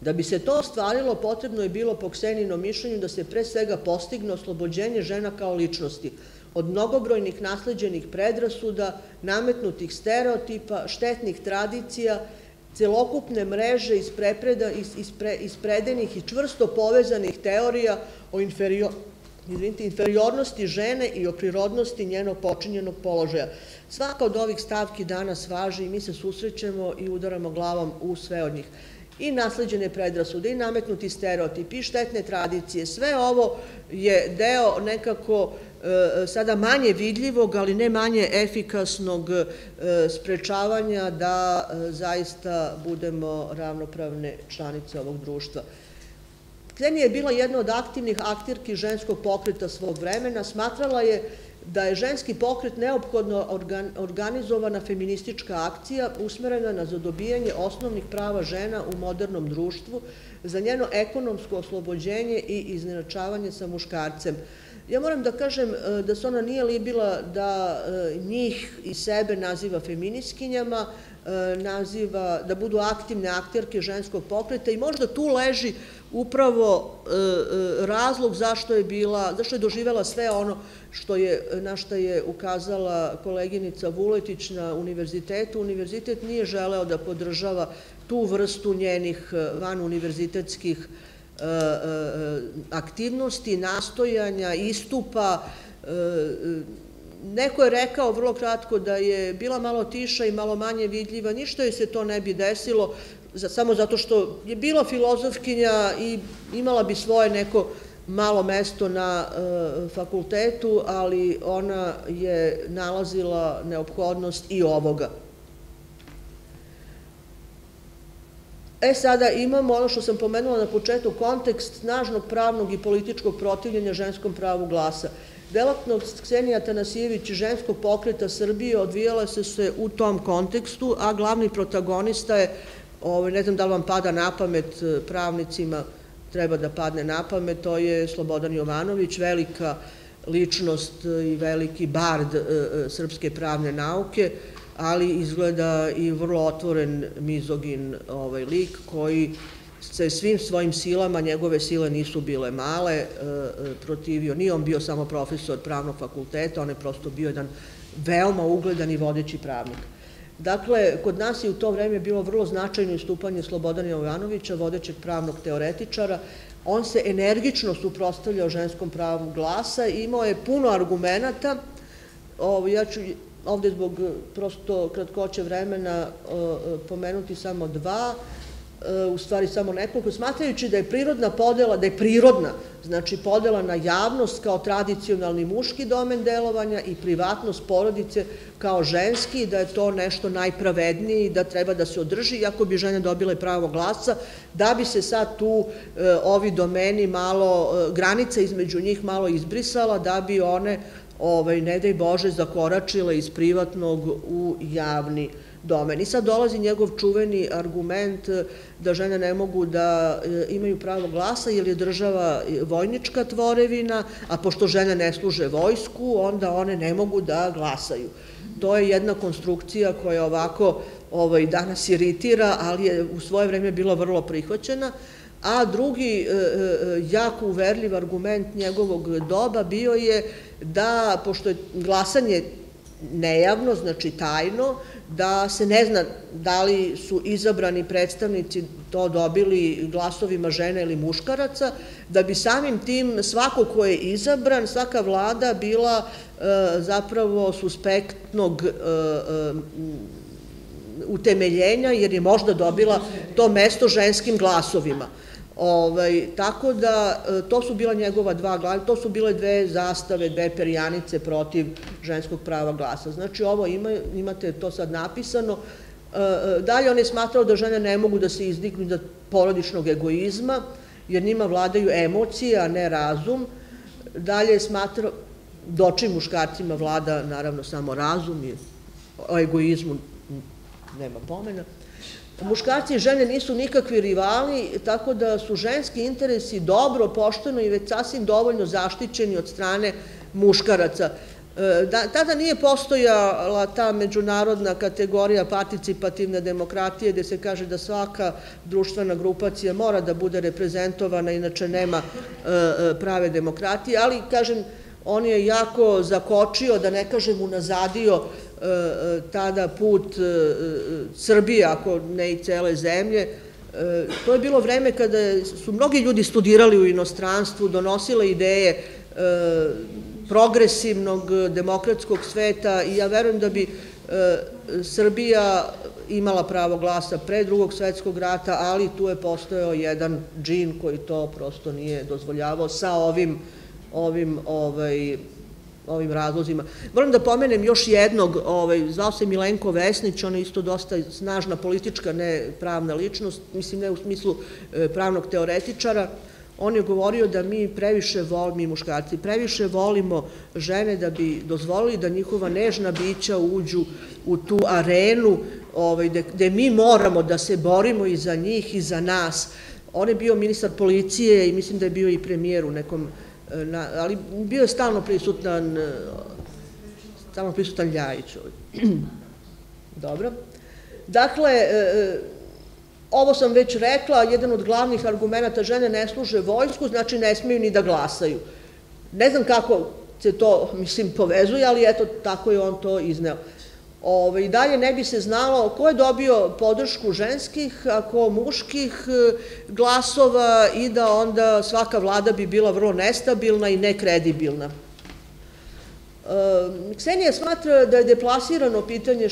S1: Da bi se to ostvarilo, potrebno je bilo po Kseninom mišljenju da se pre svega postigne oslobođenje žena kao ličnosti od mnogobrojnih nasleđenih predrasuda, nametnutih stereotipa, štetnih tradicija, celokupne mreže ispredenih i čvrsto povezanih teorija o inferiornosti žene i o prirodnosti njenog počinjenog položaja. Svaka od ovih stavki danas važi i mi se susrećemo i udaramo glavom u sve od njih i nasleđene predrasude, i nametnuti stereotipi, i štetne tradicije. Sve ovo je deo nekako e, sada manje vidljivog, ali ne manje efikasnog e, sprečavanja da e, zaista budemo ravnopravne članice ovog društva. Ksenija je bila jedna od aktivnih aktirki ženskog pokreta svog vremena, smatrala je da je ženski pokret neophodno organizovana feministička akcija usmerena na zadobijanje osnovnih prava žena u modernom društvu, za njeno ekonomsko oslobođenje i iznenačavanje sa muškarcem. Ja moram da kažem e, da se ona nije libila da e, njih i sebe naziva feminiskinjama, e, naziva da budu aktivne akterke ženskog pokreta i možda tu leži upravo razlog zašto je bila, zašto je doživela sve ono što je, na što je ukazala koleginica Vuletić na univerzitetu. Univerzitet nije želeo da podržava tu vrstu njenih univerzitetskih E, e, aktivnosti, nastojanja, istupa. E, neko je rekao vrlo kratko da je bila malo tiša i malo manje vidljiva, ništa joj se to ne bi desilo, samo zato što je bila filozofkinja i imala bi svoje neko malo mesto na fakultetu, ali ona je nalazila neophodnost i ovoga. E sada imamo ono što sam pomenula na početku, kontekst snažnog pravnog i političkog protivljenja ženskom pravu glasa. Delatnost Ksenija Tanasijević ženskog pokreta Srbije odvijala se u tom kontekstu, a glavni protagonista je, ovaj, ne znam da li vam pada na pamet eh, pravnicima, treba da padne na pamet, to je Slobodan Jovanović, velika ličnost i veliki bard eh, srpske pravne nauke, ali izgleda i vrlo otvoren mizogin ovaj lik koji se svim svojim silama, njegove sile nisu bile male, e, e, protivio. Nije on bio samo profesor pravnog fakulteta, on je prosto bio jedan veoma ugledan i vodeći pravnik. Dakle, kod nas je u to vreme bilo vrlo značajno istupanje Slobodana Jovanovića, vodećeg pravnog teoretičara. On se energično suprostavljao ženskom pravu glasa i imao je puno argumenta. Ja ću ovde zbog prosto kratkoće vremena pomenuti samo dva u stvari samo nekoliko, smatrajući da je prirodna podela, da je prirodna, znači podela na javnost kao tradicionalni muški domen delovanja i privatnost porodice kao ženski, da je to nešto najpravednije i da treba da se održi, iako bi žene dobile pravo glasa, da bi se sad tu e, ovi domeni malo, e, granica između njih malo izbrisala, da bi one, ovaj, ne daj Bože, zakoračile iz privatnog u javni domen. I sad dolazi njegov čuveni argument e, da žene ne mogu da e, imaju pravo glasa jer je država vojnička tvorevina, a pošto žene ne služe vojsku, onda one ne mogu da glasaju. To je jedna konstrukcija koja ovako ovaj, danas iritira, ali je u svoje vreme bila vrlo prihvaćena, a drugi jako uverljiv argument njegovog doba bio je da, pošto je glasanje nejavno, znači tajno, da se ne zna da li su izabrani predstavnici to dobili glasovima žene ili muškaraca, da bi samim tim svako ko je izabran, svaka vlada bila e, zapravo suspektnog e, e, utemeljenja, jer je možda dobila to mesto ženskim glasovima. Ovaj, tako da, e, to su bila njegova dva glasa, to su bile dve zastave, dve perjanice protiv ženskog prava glasa. Znači, ovo ima, imate to sad napisano. E, e, dalje on je smatrao da žene ne mogu da se izdignu da porodičnog egoizma, jer njima vladaju emocije, a ne razum. Dalje je smatrao, dočim muškarcima vlada naravno samo razum i o egoizmu nema pomena. Muškarci i žene nisu nikakvi rivali, tako da su ženski interesi dobro, pošteno i već sasvim dovoljno zaštićeni od strane muškaraca. E, da, tada nije postojala ta međunarodna kategorija participativne demokratije gde se kaže da svaka društvena grupacija mora da bude reprezentovana, inače nema e, e, prave demokratije, ali kažem, on je jako zakočio, da ne kažem unazadio tada put e, Srbije, ako ne i cele zemlje. E, to je bilo vreme kada su mnogi ljudi studirali u inostranstvu, donosile ideje e, progresivnog, demokratskog sveta i ja verujem da bi Srbija imala pravo glasa pre drugog svetskog rata, ali tu je postojao jedan džin koji to prosto nije dozvoljavao sa ovim, ovim ovaj, ovim razlozima. Moram da pomenem još jednog, ovaj, zvao se Milenko Vesnić, on je isto dosta snažna politička, ne pravna ličnost, mislim ne u smislu e, pravnog teoretičara, on je govorio da mi previše volimo, mi muškarci, previše volimo žene da bi dozvolili da njihova nežna bića uđu u tu arenu ovaj, gde mi moramo da se borimo i za njih i za nas. On je bio ministar policije i mislim da je bio i premijer u nekom na, ali bio je stalno prisutan e, stalno prisutan Ljajić. [clears throat] Dobro. Dakle, e, e, ovo sam već rekla, jedan od glavnih argumenta žene ne služe vojsku, znači ne smiju ni da glasaju. Ne znam kako se to, mislim, povezuje, ali eto, tako je on to izneo. Ove, I dalje ne bi se znalo ko je dobio podršku ženskih, ako muških e, glasova i da onda svaka vlada bi bila vrlo nestabilna i nekredibilna. E, Ksenija smatra da je deplasirano pitanje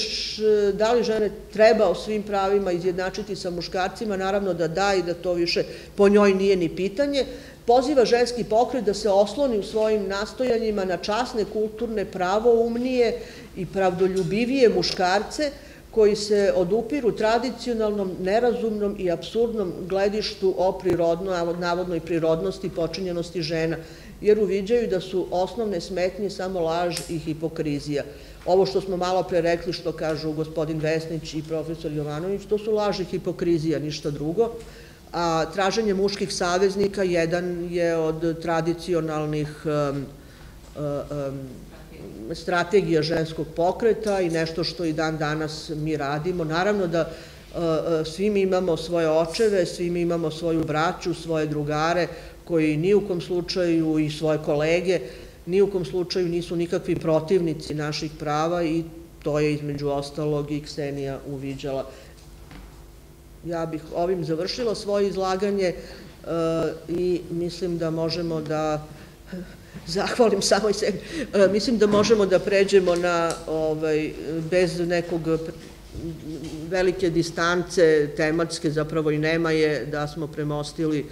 S1: da li žene treba o svim pravima izjednačiti sa muškarcima, naravno da da i da to više po njoj nije ni pitanje, poziva ženski pokret da se osloni u svojim nastojanjima na časne, kulturne, pravoumnije i pravdoljubivije muškarce koji se odupiru tradicionalnom, nerazumnom i absurdnom gledištu o prirodno, navodnoj prirodnosti i počinjenosti žena, jer uviđaju da su osnovne smetnje samo laž i hipokrizija. Ovo što smo malo pre rekli, što kažu gospodin Vesnić i profesor Jovanović, to su laž i hipokrizija, ništa drugo. A traženje muških saveznika jedan je od tradicionalnih strategija ženskog pokreta i nešto što i dan danas mi radimo. Naravno da svi mi imamo svoje očeve, svi mi imamo svoju braću, svoje drugare, koji ni u kom slučaju i svoje kolege ni u kom slučaju nisu nikakvi protivnici naših prava i to je između ostalog i Ksenija uviđala. Ja bih ovim završila svoje izlaganje e, i mislim da možemo da zahvalim samo i sebi, e, mislim da možemo da pređemo na, ovaj, bez nekog velike distance tematske, zapravo i nema je, da smo premostili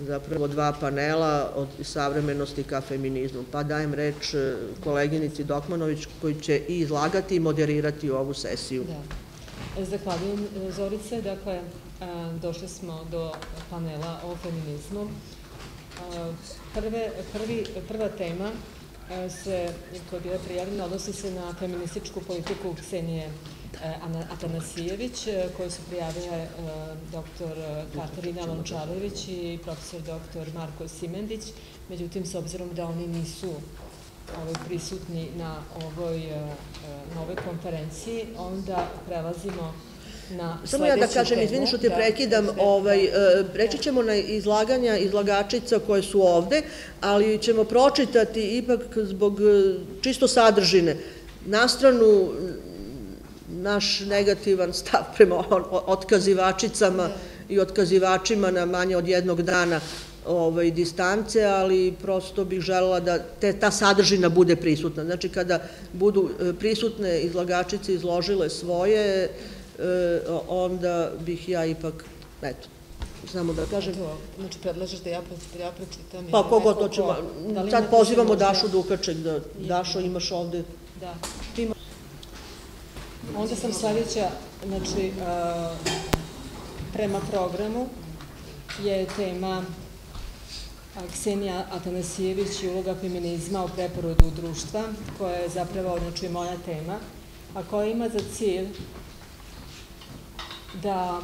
S1: zapravo dva panela od savremenosti ka feminizmu. Pa dajem reč e, koleginici Dokmanović koji će i izlagati i moderirati ovu sesiju.
S5: Da. Zahvaljujem Zorice. Dakle, došli smo do panela o feminizmu. Prve, prvi, prva tema se, koja je bila prijavljena, odnosi se na feminističku politiku Ksenije Atanasijević, koje su prijavile dr. Katarina Lončarević i profesor dr. Marko Simendić. Međutim, s obzirom da oni nisu ovaj, prisutni na ovoj nove konferenciji, onda prelazimo na
S1: Samo ja da kažem, izvini što te da, prekidam, ovaj, preći ćemo na izlaganja izlagačica koje su ovde, ali ćemo pročitati ipak zbog čisto sadržine. Na stranu naš negativan stav prema otkazivačicama i otkazivačima na manje od jednog dana ovaj, distance, ali prosto bih želela da te, ta sadržina bude prisutna. Znači, kada budu e, prisutne izlagačice izložile svoje, e, onda bih ja ipak, eto, samo da kažem.
S5: Znači, predlažeš da ja, da ja pročitam?
S1: Pa, kogo to ćemo, da sad pozivamo Dašu Dukaček, da, Dašo imaš ovde. Da. Ti
S5: Onda sam sledeća, znači, prema programu je tema Ksenija Atanasijević i uloga feminizma u preporodu društva, koja je zapravo, znači, moja tema, a koja ima za cilj da,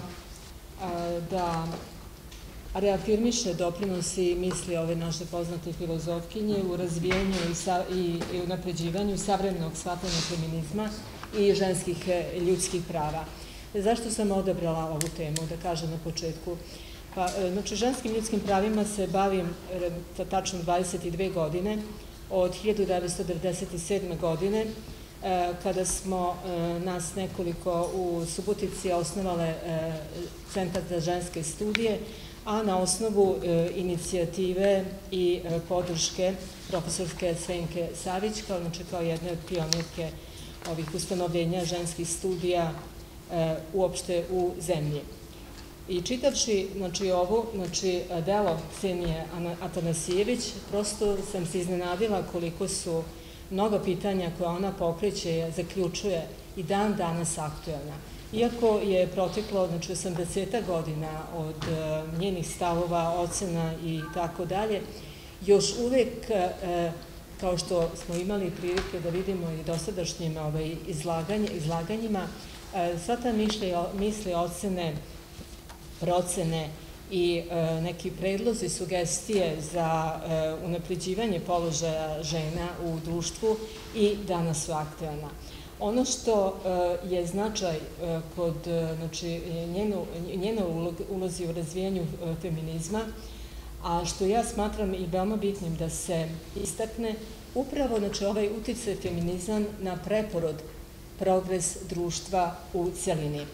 S5: da reafirmiše doprinosi misli ove naše poznate filozofkinje u razvijenju i, i, i unapređivanju savremenog shvatanja feminizma i ženskih e, ljudskih prava. Zašto sam odabrala ovu temu, da kažem na početku? Pa, e, znači, ženskim ljudskim pravima se bavim e, tačno 22 godine, od 1997. godine, kada smo nas nekoliko u Subotici osnovale Centar za ženske studije, a na osnovu inicijative i podrške profesorske Svenke Savić, kao, znači, kao jedne od pionirke ovih ustanovljenja ženskih studija e, uopšte u zemlji. I čitavši znači, ovo, znači, delo Ksenije Atanasijević, prosto sam se iznenadila koliko su mnoga pitanja koje ona pokreće, zaključuje i dan danas aktuelna. Iako je proteklo znači, 80 godina od e, njenih stavova, ocena i tako dalje, još uvek e, kao što smo imali prilike da vidimo i dosadašnjim ovaj, izlaganjima, e, sva ta misle, ocene, procene i e, neki predlozi, sugestije za e, unapređivanje položaja žena u društvu i danas su aktualna. Ono što je značaj kod znači, njena ulozi u razvijanju feminizma a što ja smatram i veoma bitnim da se istakne, upravo znači, ovaj uticaj feminizam na preporod progres društva u celini.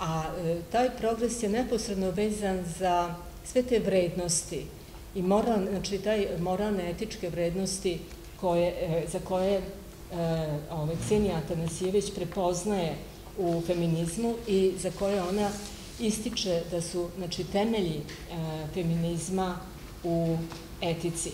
S5: A e, taj progres je neposredno vezan za sve te vrednosti i moral, znači taj moralne etičke vrednosti koje, e, za koje e, ovaj, Ksenija Atanasijević prepoznaje u feminizmu i za koje ona ističe da su znači, temelji feminizma u etici.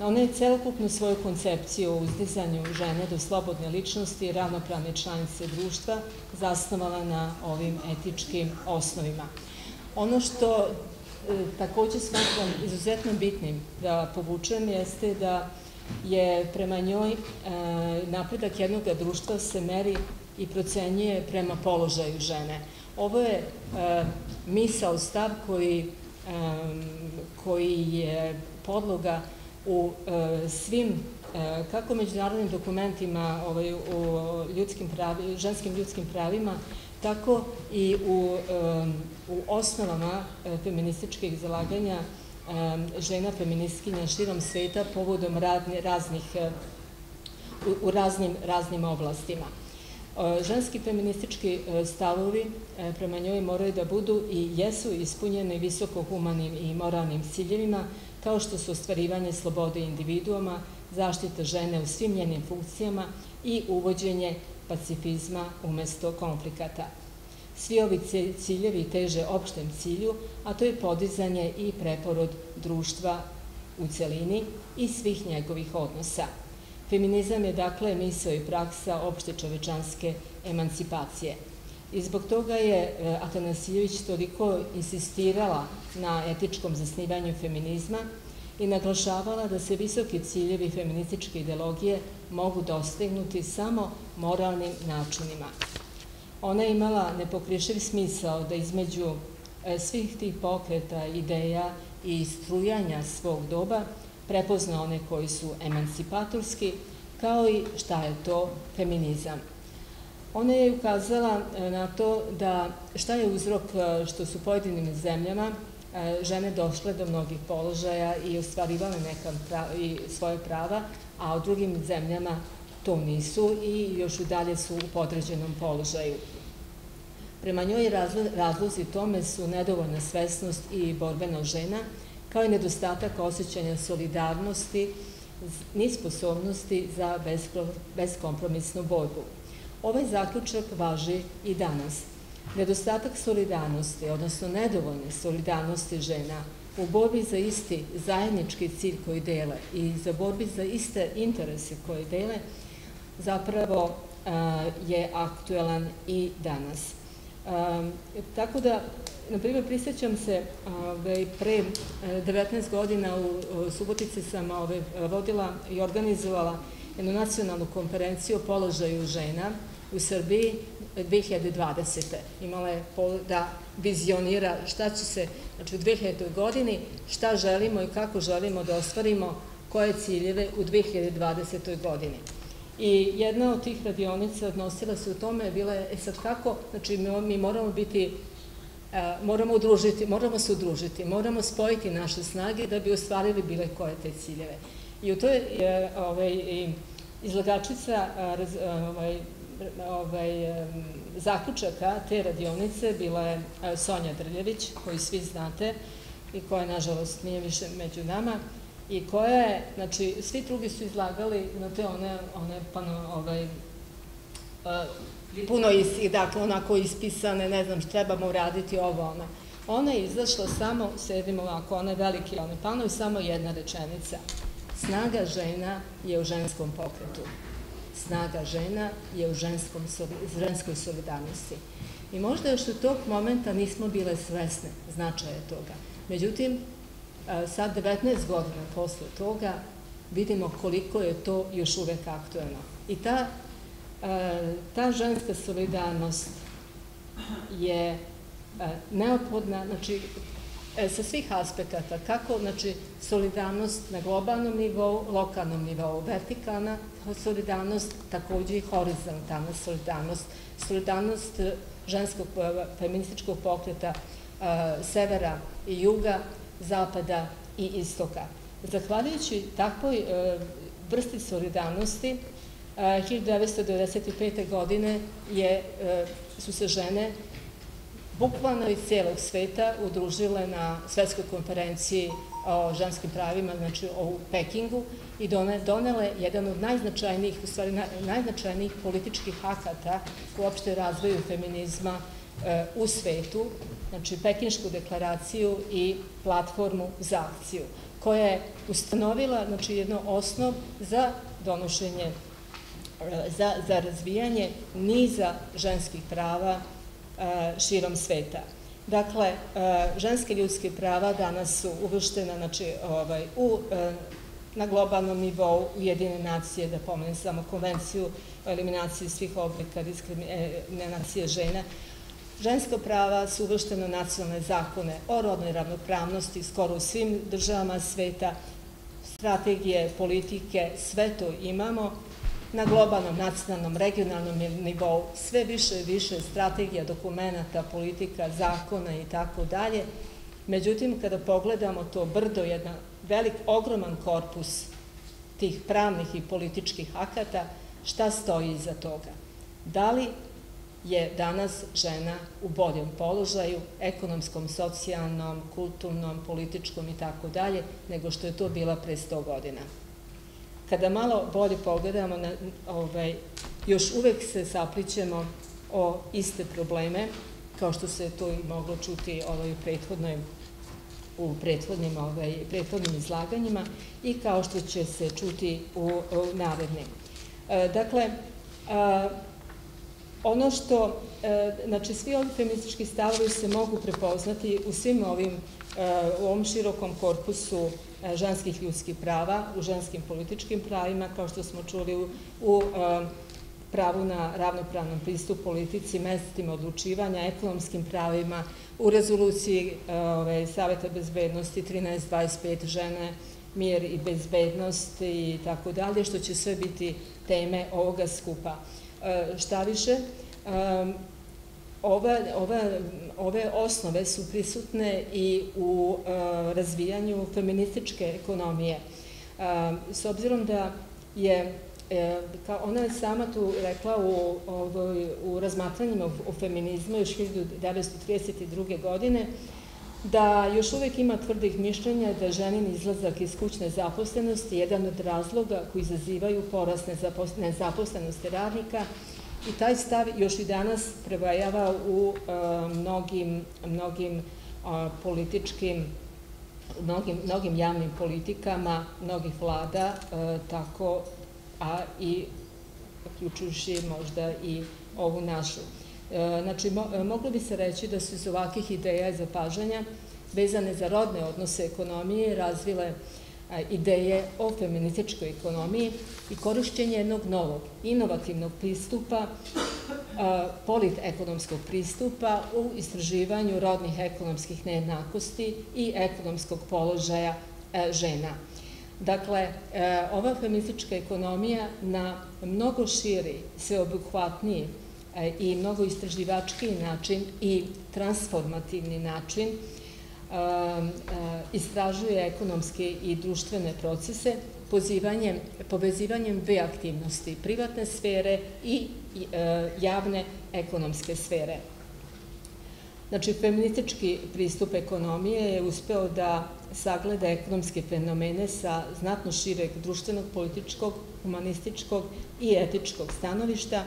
S5: Ona je celokupnu svoju koncepciju o uzdizanju žene do slobodne ličnosti i ravnopravne članice društva zasnovala na ovim etičkim osnovima. Ono što e, takođe smatram izuzetno bitnim da povučem jeste da je prema njoj e, napredak jednog društva se meri i procenjuje prema položaju žene. Ovo je e, misao, stav koji, e, koji je podloga u e, svim e, kako međunarodnim dokumentima ovaj, u ljudskim ženskim ljudskim pravima, tako i u, e, u osnovama feminističkih zalaganja žena feministkinja širom sveta povodom raznih, u, raznim, raznim oblastima. Ženski feministički stavovi prema njoj moraju da budu i jesu ispunjene visoko humanim i moralnim ciljevima, kao što su ostvarivanje slobode individuuma, zaštita žene u svim njenim funkcijama i uvođenje pacifizma umesto konflikata. Svi ovi ciljevi teže opštem cilju, a to je podizanje i preporod društva u celini i svih njegovih odnosa. Feminizam je dakle misao i praksa opšte čovečanske emancipacije. I zbog toga je e, Atanasijević toliko insistirala na etičkom zasnivanju feminizma i naglašavala da se visoki ciljevi feminističke ideologije mogu dostignuti samo moralnim načinima. Ona je imala nepokrišiv smisao da između e, svih tih pokreta, ideja i strujanja svog doba prepozna one koji su emancipatorski, kao i šta je to feminizam. Ona je ukazala e, na to da šta je uzrok e, što su pojedinim zemljama žene došle do mnogih položaja i ostvarivale neka i svoje prava, a u drugim zemljama to nisu i još udalje su u podređenom položaju. Prema njoj razlozi tome su nedovoljna svesnost i borbena žena, kao i nedostatak osjećanja solidarnosti, ni sposobnosti za beskompromisnu borbu. Ovaj zaključak važi i danas. Nedostatak solidarnosti, odnosno nedovoljne solidarnosti žena u borbi za isti zajednički cilj koji dele i za borbi za iste interese koje dele, zapravo je aktuelan i danas. Tako da, na primjer, prisjećam se ovaj, pre 19 e, godina u Subotici sam ovaj, vodila i organizovala jednu nacionalnu konferenciju o položaju žena u Srbiji 2020. Imala je da vizionira šta će se, znači u 2000. godini, šta želimo i kako želimo da ostvarimo koje ciljeve u 2020. godini. I jedna od tih radionica odnosila se u tome, bila je, e sad kako, znači mi moramo biti, e, moramo udružiti, moramo se udružiti, moramo spojiti naše snage da bi ostvarili bile koje te ciljeve. I u toj je ovaj, izlagačica ovaj, ovaj, zaključaka te radionice bila je Sonja Drljević, koju svi znate i koja, nažalost, nije više među nama, i koja je, znači, svi drugi su izlagali na te one, one pano, ovaj, uh, puno is, dakle, onako ispisane, ne znam, trebamo uraditi ovo, ona. Ona je izašla samo, sedimo ovako, one veliki one panovi, samo jedna rečenica. Snaga žena je u ženskom pokretu. Snaga žena je u ženskom, ženskoj solidarnosti. I možda još u tog momenta nismo bile svesne značaja toga. Međutim, sad 19 godina posle toga vidimo koliko je to još uvek aktuelno. I ta, ta ženska solidarnost je neophodna, znači, e, sa svih aspekata, kako znači, solidarnost na globalnom nivou, lokalnom nivou, vertikalna solidarnost, takođe i horizontalna solidarnost, solidarnost ženskog feminističkog pokreta severa i juga, zapada i istoka. Zahvaljujući takvoj e, vrsti solidarnosti, 1995. E, godine je, e, su se žene bukvalno iz cijelog sveta udružile na svetskoj konferenciji o ženskim pravima, znači u Pekingu, i donele jedan od najznačajnijih, u stvari najznačajnijih političkih akata u opšte razvoju feminizma u svetu, znači Pekinšku deklaraciju i platformu za akciju, koja je ustanovila znači, jedno osnov za donošenje, za, za razvijanje niza ženskih prava širom sveta. Dakle, ženske ljudske prava danas su uvrštena znači, ovaj, u, na globalnom nivou Ujedine nacije, da pomenem samo konvenciju o eliminaciji svih oblika diskriminacije žena, Ženska prava su uvrštene nacionalne zakone o rodnoj ravnopravnosti skoro u svim državama sveta, strategije, politike, sve to imamo na globalnom, nacionalnom, regionalnom nivou, sve više i više strategija, dokumenta, politika, zakona i tako dalje. Međutim, kada pogledamo to brdo, jedan velik, ogroman korpus tih pravnih i političkih akata, šta stoji iza toga? Da li je danas žena u boljem položaju, ekonomskom, socijalnom, kulturnom, političkom i tako dalje, nego što je to bila pre 100 godina. Kada malo bolje pogledamo, na, ovaj, još uvek se saplićemo o iste probleme, kao što se to i moglo čuti ovaj, prethodnoj u prethodnim, ovaj, prethodnim izlaganjima i kao što će se čuti u, u narednim. E, dakle, ono što, e, znači svi ovi feministički stavovi se mogu prepoznati u svim ovim, e, u ovom širokom korpusu ženskih ljudskih prava, u ženskim političkim pravima, kao što smo čuli u, u pravu na ravnopravnom pristup politici, mestima odlučivanja, ekonomskim pravima, u rezoluciji ove, Saveta bezbednosti 1325 žene, mir i bezbednost i tako dalje, što će sve biti teme ovoga skupa. E, šta više, ove, ove, ove osnove su prisutne i u e, razvijanju feminističke ekonomije. S obzirom da je E, kao ona je sama tu rekla u, ovoj, u razmatranjima o feminizmu još 1932. godine, da još uvek ima tvrdih mišljenja da ženin izlazak iz kućne zaposlenosti je jedan od razloga koji izazivaju porast nezaposlenosti radnika i taj stav još i danas prevajava u uh, mnogim, mnogim političkim mnogim, mnogim javnim politikama mnogih vlada, uh, tako, a i uključujući možda i ovu našu. Znači, moglo bi se reći da su iz ovakvih ideja i zapažanja vezane za rodne odnose ekonomije razvile ideje o feminističkoj ekonomiji i korišćenje jednog novog, inovativnog pristupa, politekonomskog pristupa u istraživanju rodnih ekonomskih nejednakosti i ekonomskog položaja žena. Dakle, e, ova feministička ekonomija na mnogo širi, sveobuhvatniji e, i mnogo istraživačkiji način i transformativni način istražuje ekonomske i društvene procese pozivanjem, povezivanjem dve aktivnosti, privatne sfere i e, javne ekonomske sfere. Znači, feministički pristup ekonomije je uspeo da sagleda ekonomske fenomene sa znatno šireg društvenog, političkog, humanističkog i etičkog stanovišta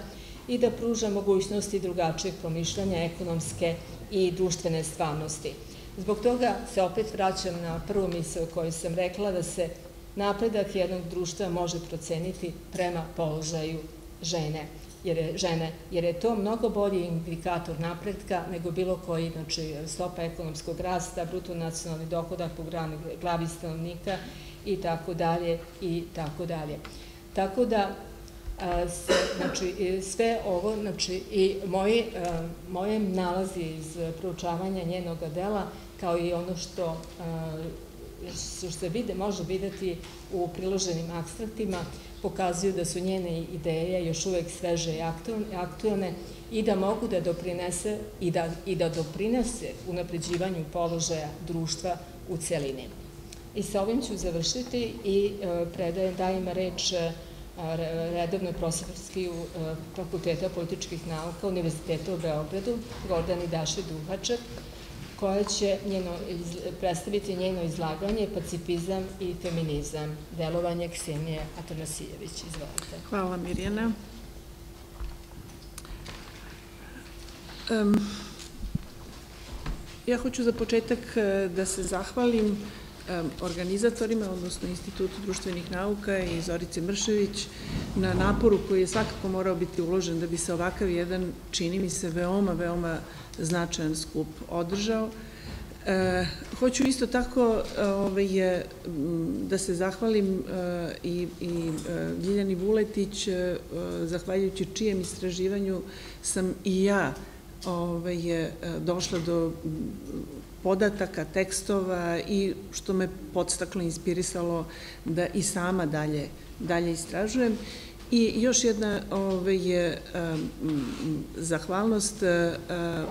S5: i da pruža mogućnosti drugačijeg promišljanja ekonomske i društvene stvarnosti. Zbog toga se opet vraćam na prvu misle koju sam rekla da se napredak jednog društva može proceniti prema položaju žene jer je, žene, jer je to mnogo bolji indikator napredka nego bilo koji, znači stopa ekonomskog rasta, bruto nacionalni dohodak po glavi stanovnika i tako dalje i tako dalje. Tako da se, znači, sve ovo, znači, i moji, moje nalazi iz proučavanja njenog dela, kao i ono što što se vide, može videti u priloženim akstraktima, pokazuju da su njene ideje još uvek sveže i aktualne i da mogu da doprinese i da, i da napređivanju položaja društva u celini. I sa ovim ću završiti i e, predajem, dajem reč e, redovnoj prosvetarski e, fakulteta političkih nauka Univerziteta u Beogradu, Gordani Daši Duhačak, koja će njeno, predstaviti njeno izlaganje Pacifizam i feminizam, delovanje Ksenije Atanasijević. Izvolite.
S6: Hvala Mirjana. Um, Ja hoću za početak e, da se zahvalim organizatorima, odnosno Institutu društvenih nauka i Zorice Mršević na naporu koji je svakako morao biti uložen da bi se ovakav jedan, čini mi se, veoma, veoma značajan skup održao. E, hoću isto tako ovaj, da se zahvalim e, i, i e, Ljiljani Vuletić, e, zahvaljujući čijem istraživanju sam i ja ovaj, došla do podataka, tekstova i što me podstaklo, inspirisalo da i sama dalje, dalje istražujem. I još jedna ovaj, zahvalnost, uh,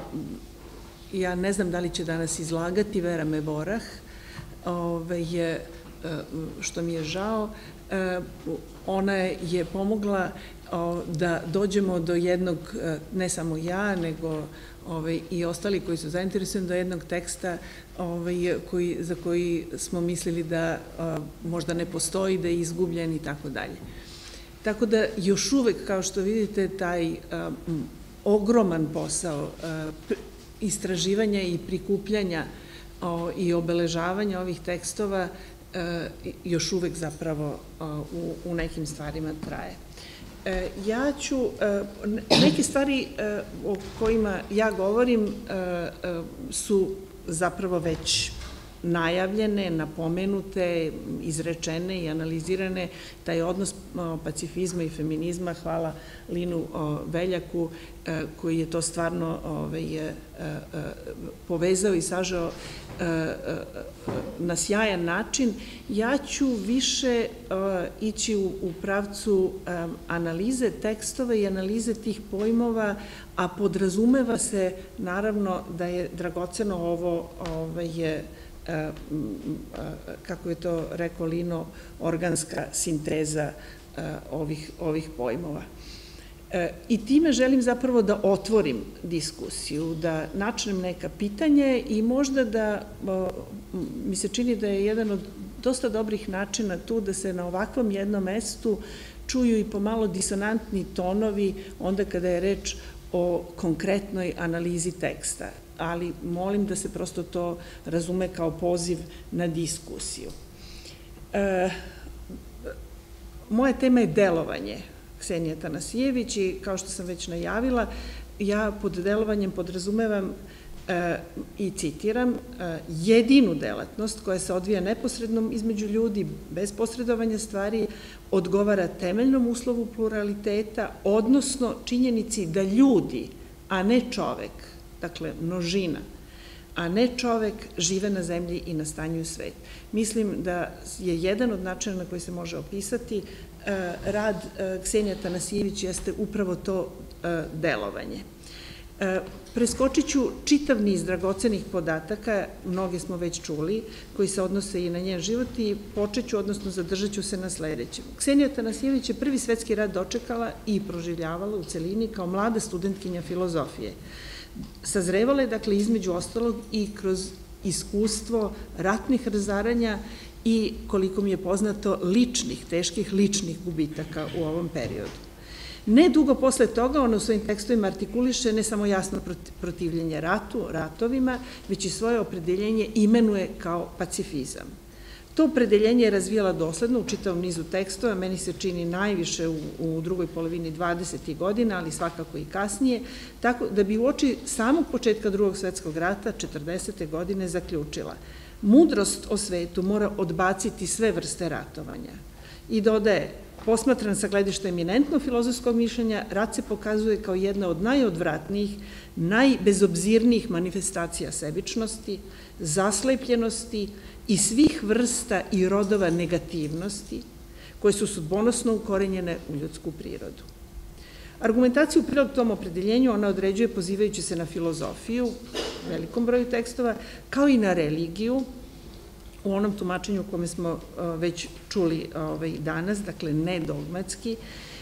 S6: ja ne znam da li će danas izlagati Vera Mevorah, ovaj, je, uh, što mi je žao, ona je pomogla da dođemo do jednog, ne samo ja, nego ovaj, i ostali koji su zainteresovani do jednog teksta ovaj, koji, za koji smo mislili da možda ne postoji, da je izgubljen i tako dalje. Tako da još uvek, kao što vidite, taj ogroman posao istraživanja i prikupljanja i obeležavanja ovih tekstova još uvek zapravo u, u nekim stvarima traje. E, ja ću, neke stvari o kojima ja govorim su zapravo već najavljene, napomenute, izrečene i analizirane, taj odnos pacifizma i feminizma, hvala Linu Veljaku, koji je to stvarno ovaj, povezao i sažao na sjajan način. Ja ću više ići u pravcu analize tekstova i analize tih pojmova, a podrazumeva se naravno da je dragoceno ovo ovaj, je kako je to rekao Lino, organska sinteza ovih, ovih pojmova. E, I time želim zapravo da otvorim diskusiju, da načnem neka pitanje i možda da, mi se čini da je jedan od dosta dobrih načina tu da se na ovakvom jednom mestu čuju i pomalo disonantni tonovi onda kada je reč o konkretnoj analizi teksta ali molim da se prosto to razume kao poziv na diskusiju. E, moja tema je delovanje Ksenije Tanasijević i kao što sam već najavila, ja pod delovanjem podrazumevam e, i citiram, e, jedinu delatnost koja se odvija neposrednom između ljudi, bez posredovanja stvari, odgovara temeljnom uslovu pluraliteta, odnosno činjenici da ljudi, a ne čovek, dakle množina, a ne čovek žive na zemlji i nastanjuju svet. Mislim da je jedan od načina na koji se može opisati e, rad e, Ksenija Tanasijević jeste upravo to e, delovanje. Preskočit ću čitav niz dragocenih podataka, mnoge smo već čuli, koji se odnose i na njen život i počet ću, odnosno zadržat ću se na sledećem. Ksenija Tanasijević je prvi svetski rad dočekala i proživljavala u celini kao mlada studentkinja filozofije sazrevala je, dakle, između ostalog i kroz iskustvo ratnih razaranja i, koliko mi je poznato, ličnih, teških ličnih gubitaka u ovom periodu. Ne dugo posle toga ona u svojim tekstovima artikuliše ne samo jasno protivljenje ratu, ratovima, već i svoje opredeljenje imenuje kao pacifizam. To opredeljenje je razvijala dosledno u čitavom nizu tekstova, meni se čini najviše u, u drugoj polovini 20. godina, ali svakako i kasnije, tako da bi u oči samog početka drugog svetskog rata 40. godine zaključila mudrost o svetu mora odbaciti sve vrste ratovanja. I dodaje, posmatran sa gledišta eminentno filozofskog mišljenja, rat se pokazuje kao jedna od najodvratnijih, najbezobzirnijih manifestacija sebičnosti, zaslepljenosti, i svih vrsta i rodova negativnosti koje su sudbonosno ukorenjene u ljudsku prirodu. Argumentaciju u prilog tom opredeljenju ona određuje pozivajući se na filozofiju, u velikom broju tekstova, kao i na religiju, u onom tumačenju kome smo već čuli ovaj, danas, dakle ne dogmatski,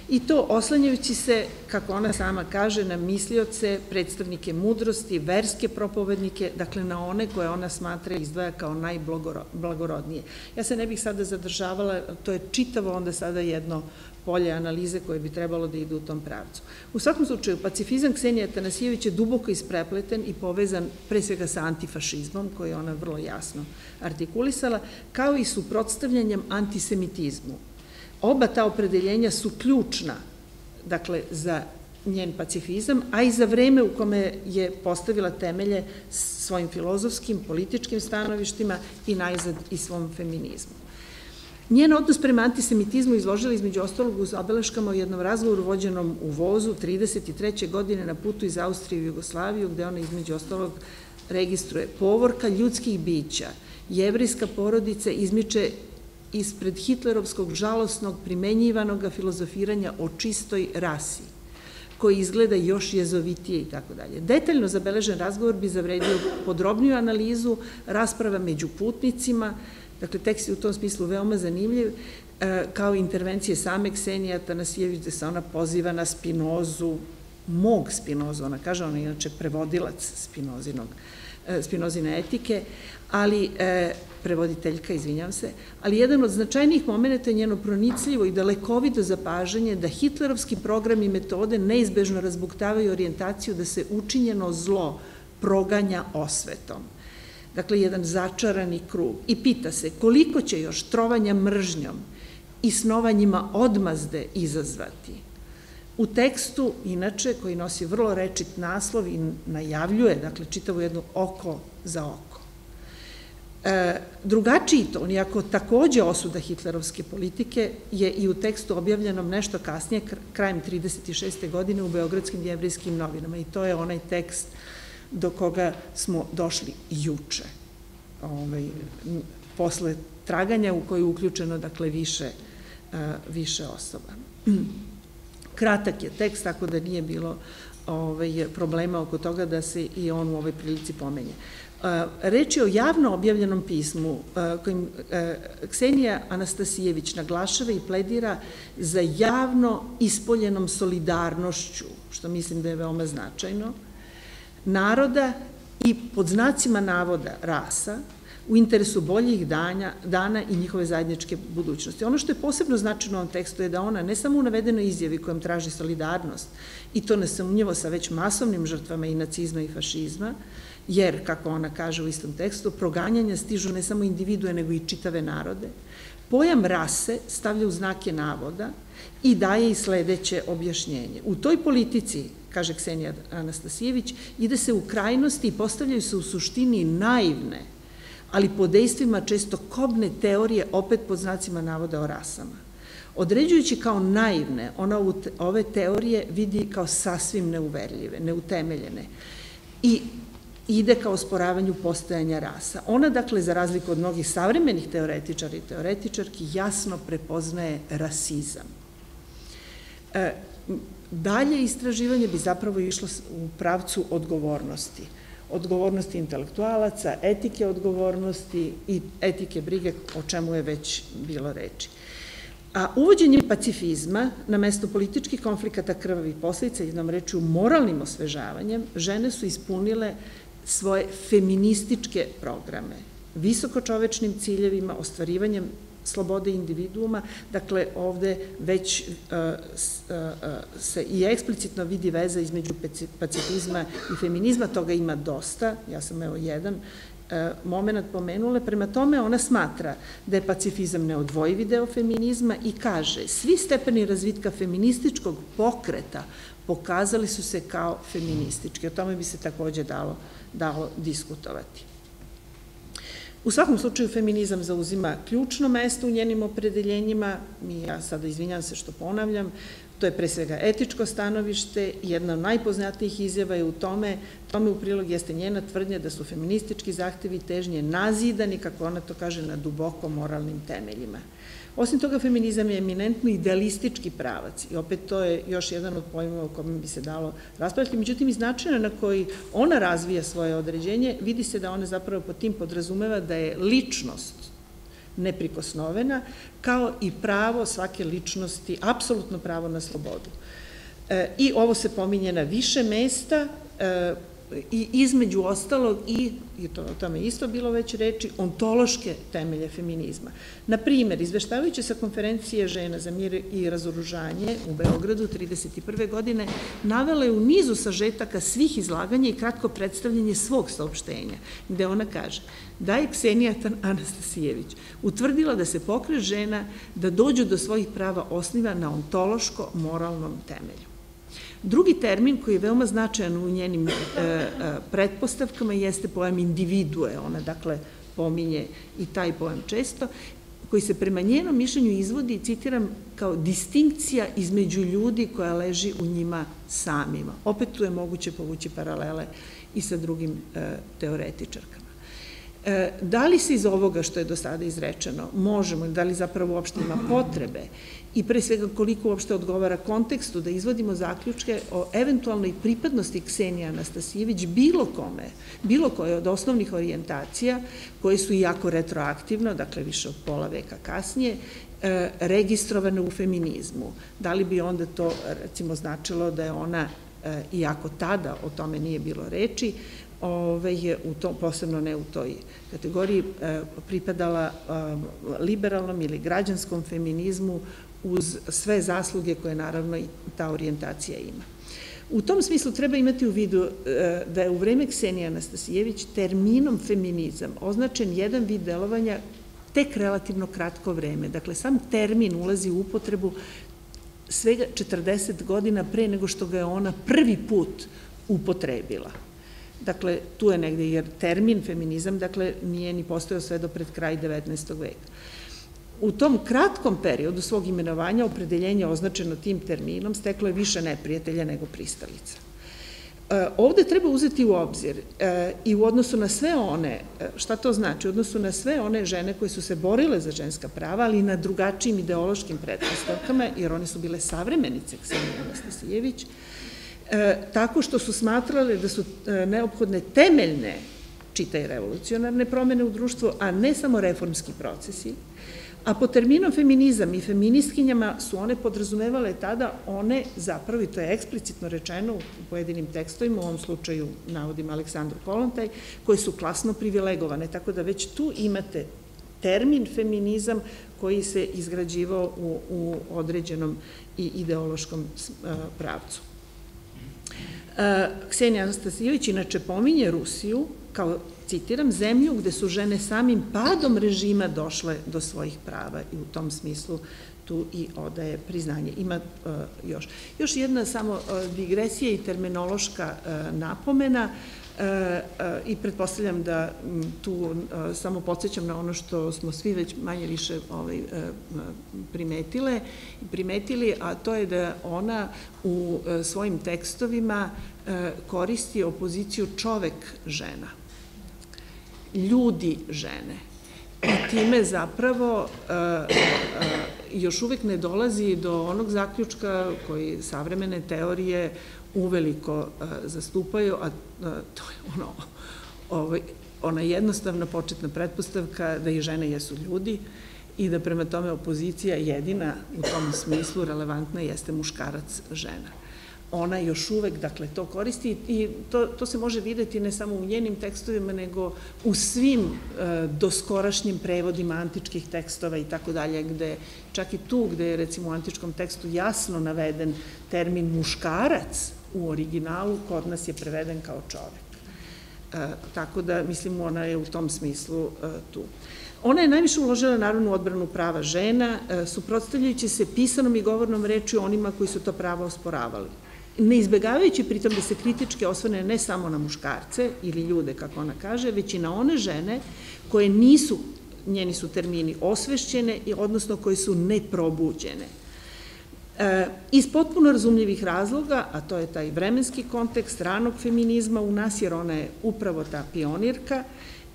S6: I to oslanjajući se, kako ona sama kaže, na mislioce, predstavnike mudrosti, verske propovednike, dakle na one koje ona smatra i izdvaja kao najblagorodnije. Ja se ne bih sada zadržavala, to je čitavo onda sada jedno polje analize koje bi trebalo da idu u tom pravcu. U svakom slučaju, pacifizam Ksenija Tanasijević je duboko isprepleten i povezan pre svega sa antifašizmom, koji je ona vrlo jasno artikulisala, kao i suprotstavljanjem antisemitizmu. Oba ta opredeljenja su ključna, dakle, za njen pacifizam, a i za vreme u kome je postavila temelje svojim filozofskim, političkim stanovištima i najzad i svom feminizmu. Njen odnos prema antisemitizmu izložila između ostalog uz obeleškama o jednom razgovoru vođenom u vozu 33. godine na putu iz Austrije u Jugoslaviju, gde ona između ostalog registruje povorka ljudskih bića, jevrijska porodica izmiče ispred hitlerovskog žalosnog primenjivanog filozofiranja o čistoj rasi koji izgleda još jezovitije i tako dalje. Detaljno zabeležen razgovor bi zavredio podrobniju analizu rasprava među putnicima, Dakle, tekst je u tom smislu veoma zanimljiv, e, kao intervencije same Ksenija Tanasijević, gde se ona poziva na Spinozu, mog Spinozu, ona kaže, ona je inače prevodilac Spinozinog, Spinozine etike, ali e, prevoditeljka, izvinjam se, ali jedan od značajnijih momenta je njeno pronicljivo i dalekovido zapažanje da hitlerovski program i metode neizbežno razbuktavaju orijentaciju da se učinjeno zlo proganja osvetom dakle jedan začarani krug i pita se koliko će još trovanja mržnjom i snovanjima odmazde izazvati. U tekstu, inače, koji nosi vrlo rečit naslov i najavljuje, dakle, čitavu jednu oko za oko. E, drugačiji ton, iako takođe osuda hitlerovske politike, je i u tekstu objavljenom nešto kasnije, krajem 36. godine u Beogradskim jevrijskim novinama. I to je onaj tekst do koga smo došli juče, ovaj, posle traganja u koju je uključeno dakle više, više osoba. Kratak je tekst, tako da nije bilo ovaj, problema oko toga da se i on u ovoj prilici pomenje. Reč je o javno objavljenom pismu kojim Ksenija Anastasijević naglašava i pledira za javno ispoljenom solidarnošću, što mislim da je veoma značajno, naroda i pod znacima navoda rasa u interesu boljih danja, dana i njihove zajedničke budućnosti. Ono što je posebno značajno u ovom tekstu je da ona ne samo u navedenoj izjavi kojom traži solidarnost i to nesumnjivo sa već masovnim žrtvama i nacizma i fašizma, jer, kako ona kaže u istom tekstu, proganjanja stižu ne samo individue, nego i čitave narode, pojam rase stavlja u znake navoda i daje i sledeće objašnjenje. U toj politici kaže Ksenija Anastasijević, ide se u krajnosti i postavljaju se u suštini naivne, ali po dejstvima često kobne teorije, opet pod znacima navoda o rasama. Određujući kao naivne, ona ove teorije vidi kao sasvim neuverljive, neutemeljene i ide kao osporavanju postojanja rasa. Ona, dakle, za razliku od mnogih savremenih teoretičara i teoretičarki, jasno prepoznaje rasizam. E, dalje istraživanje bi zapravo išlo u pravcu odgovornosti. Odgovornosti intelektualaca, etike odgovornosti i etike brige, o čemu je već bilo reči. A uvođenjem pacifizma na mesto političkih konflikata krvavih posledica, jednom reču moralnim osvežavanjem, žene su ispunile svoje feminističke programe, visokočovečnim ciljevima, ostvarivanjem slobode individuuma, dakle ovde već uh, uh, se i eksplicitno vidi veza između pacifizma i feminizma, toga ima dosta, ja sam evo jedan moment pomenule, prema tome ona smatra da je pacifizam neodvojivi deo feminizma i kaže svi stepeni razvitka feminističkog pokreta pokazali su se kao feministički. O tome bi se takođe dalo, dalo diskutovati. U svakom slučaju feminizam zauzima ključno mesto u njenim opredeljenjima, ja sada izvinjam se što ponavljam, to je pre svega etičko stanovište, jedna od najpoznatijih izjava je u tome, tome u prilog jeste njena tvrdnja da su feministički zahtevi težnje nazidani, kako ona to kaže, na duboko moralnim temeljima. Osim toga, feminizam je eminentno idealistički pravac i opet to je još jedan od pojmova o kome bi se dalo raspravljati. Međutim, iz načina na koji ona razvija svoje određenje, vidi se da ona zapravo po tim podrazumeva da je ličnost neprikosnovena, kao i pravo svake ličnosti, apsolutno pravo na slobodu. E, I ovo se pominje na više mesta, e, i između ostalog i, i to, o tome isto bilo već reči, ontološke temelje feminizma. Na primer, izveštavajući sa konferencije žena za mir i razoružanje u Beogradu 31. godine, navela je u nizu sažetaka svih izlaganja i kratko predstavljanje svog saopštenja, gde ona kaže da je Ksenija Anastasijević utvrdila da se pokret žena da dođu do svojih prava osniva na ontološko-moralnom temelju. Drugi termin koji je veoma značajan u njenim e, e, pretpostavkama jeste pojam individue, ona dakle pominje i taj pojam često, koji se prema njenom mišljenju izvodi, citiram, kao distinkcija između ljudi koja leži u njima samima. Opet tu je moguće povući paralele i sa drugim e, teoretičarkama. E, da li se iz ovoga što je do sada izrečeno možemo, da li zapravo uopšte ima potrebe i pre svega koliko uopšte odgovara kontekstu da izvodimo zaključke o eventualnoj pripadnosti Ksenija Anastasijević bilo kome, bilo koje od osnovnih orijentacija koje su jako retroaktivno, dakle više od pola veka kasnije, e, registrovane u feminizmu. Da li bi onda to recimo značilo da je ona e, iako tada o tome nije bilo reči, ove, je u to, posebno ne u toj kategoriji, e, pripadala liberalnom ili građanskom feminizmu uz sve zasluge koje naravno i ta orijentacija ima. U tom smislu treba imati u vidu e, da je u vreme Ksenija Anastasijević terminom feminizam označen jedan vid delovanja tek relativno kratko vreme. Dakle, sam termin ulazi u upotrebu svega 40 godina pre nego što ga je ona prvi put upotrebila. Dakle, tu je negde, jer termin feminizam, dakle, nije ni postojao sve do pred kraj 19. veka. U tom kratkom periodu svog imenovanja opredeljenje označeno tim terminom steklo je više neprijatelja nego pristalica. E, ovde treba uzeti u obzir e, i u odnosu na sve one, e, šta to znači, u odnosu na sve one žene koje su se borile za ženska prava, ali na drugačijim ideološkim pretpostavkama, jer one su bile savremenice Ksenija Anastasijević, tako što su smatrale da su neophodne temeljne, čitaj revolucionarne promene u društvu, a ne samo reformski procesi, A po terminom feminizam i feministkinjama su one podrazumevale tada one zapravo, i to je eksplicitno rečeno u pojedinim tekstovima, u ovom slučaju navodim Aleksandru Kolontaj, koje su klasno privilegovane, tako da već tu imate termin feminizam koji se izgrađivao u, u određenom i ideološkom pravcu. Ksenija Anastasijević inače pominje Rusiju kao citiram, zemlju gde su žene samim padom režima došle do svojih prava i u tom smislu tu i odaje priznanje. Ima uh, još. Još jedna samo uh, digresija i terminološka uh, napomena i pretpostavljam da tu samo podsjećam na ono što smo svi već manje više ovaj, primetile primetili, a to je da ona u svojim tekstovima koristi opoziciju čovek-žena ljudi žene. I time zapravo e, e, još uvek ne dolazi do onog zaključka koji savremene teorije uveliko e, zastupaju, a to je ono, ovaj, ona jednostavna početna pretpostavka da i žene jesu ljudi i da prema tome opozicija jedina u tom smislu relevantna jeste muškarac žena ona još uvek, dakle, to koristi i to, to se može videti ne samo u njenim tekstovima, nego u svim e, doskorašnjim prevodima antičkih tekstova i tako dalje, gde čak i tu gde je recimo u antičkom tekstu jasno naveden termin muškarac u originalu, kod nas je preveden kao čovek. E, tako da, mislim, ona je u tom smislu e, tu. Ona je najviše uložila naravno u odbranu prava žena, e, suprotstavljajući se pisanom i govornom reči onima koji su to pravo osporavali ne izbegavajući pritom da se kritički osvrne ne samo na muškarce ili ljude, kako ona kaže, već i na one žene koje nisu, njeni su termini, osvešćene, odnosno koje su neprobuđene. E, iz potpuno razumljivih razloga, a to je taj vremenski kontekst ranog feminizma u nas, jer ona je upravo ta pionirka,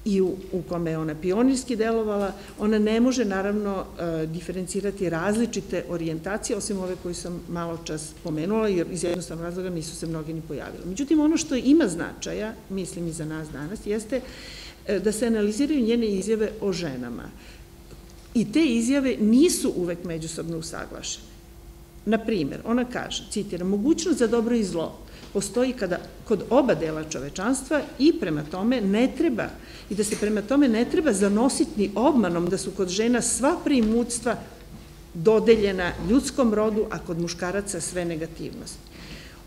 S6: i u, kome je ona pionirski delovala, ona ne može naravno e, diferencirati različite orijentacije, osim ove koje sam malo čas pomenula, jer iz jednostavnog razloga nisu se mnogi ni pojavili. Međutim, ono što ima značaja, mislim i za nas danas, jeste e, da se analiziraju njene izjave o ženama I te izjave nisu uvek međusobno usaglašene. Na primer, ona kaže, citiram, mogućnost za dobro i zlo postoji kada, kod oba dela čovečanstva i prema tome ne treba, i da se prema tome ne treba zanositi ni obmanom da su kod žena sva primutstva dodeljena ljudskom rodu, a kod muškaraca sve negativnosti.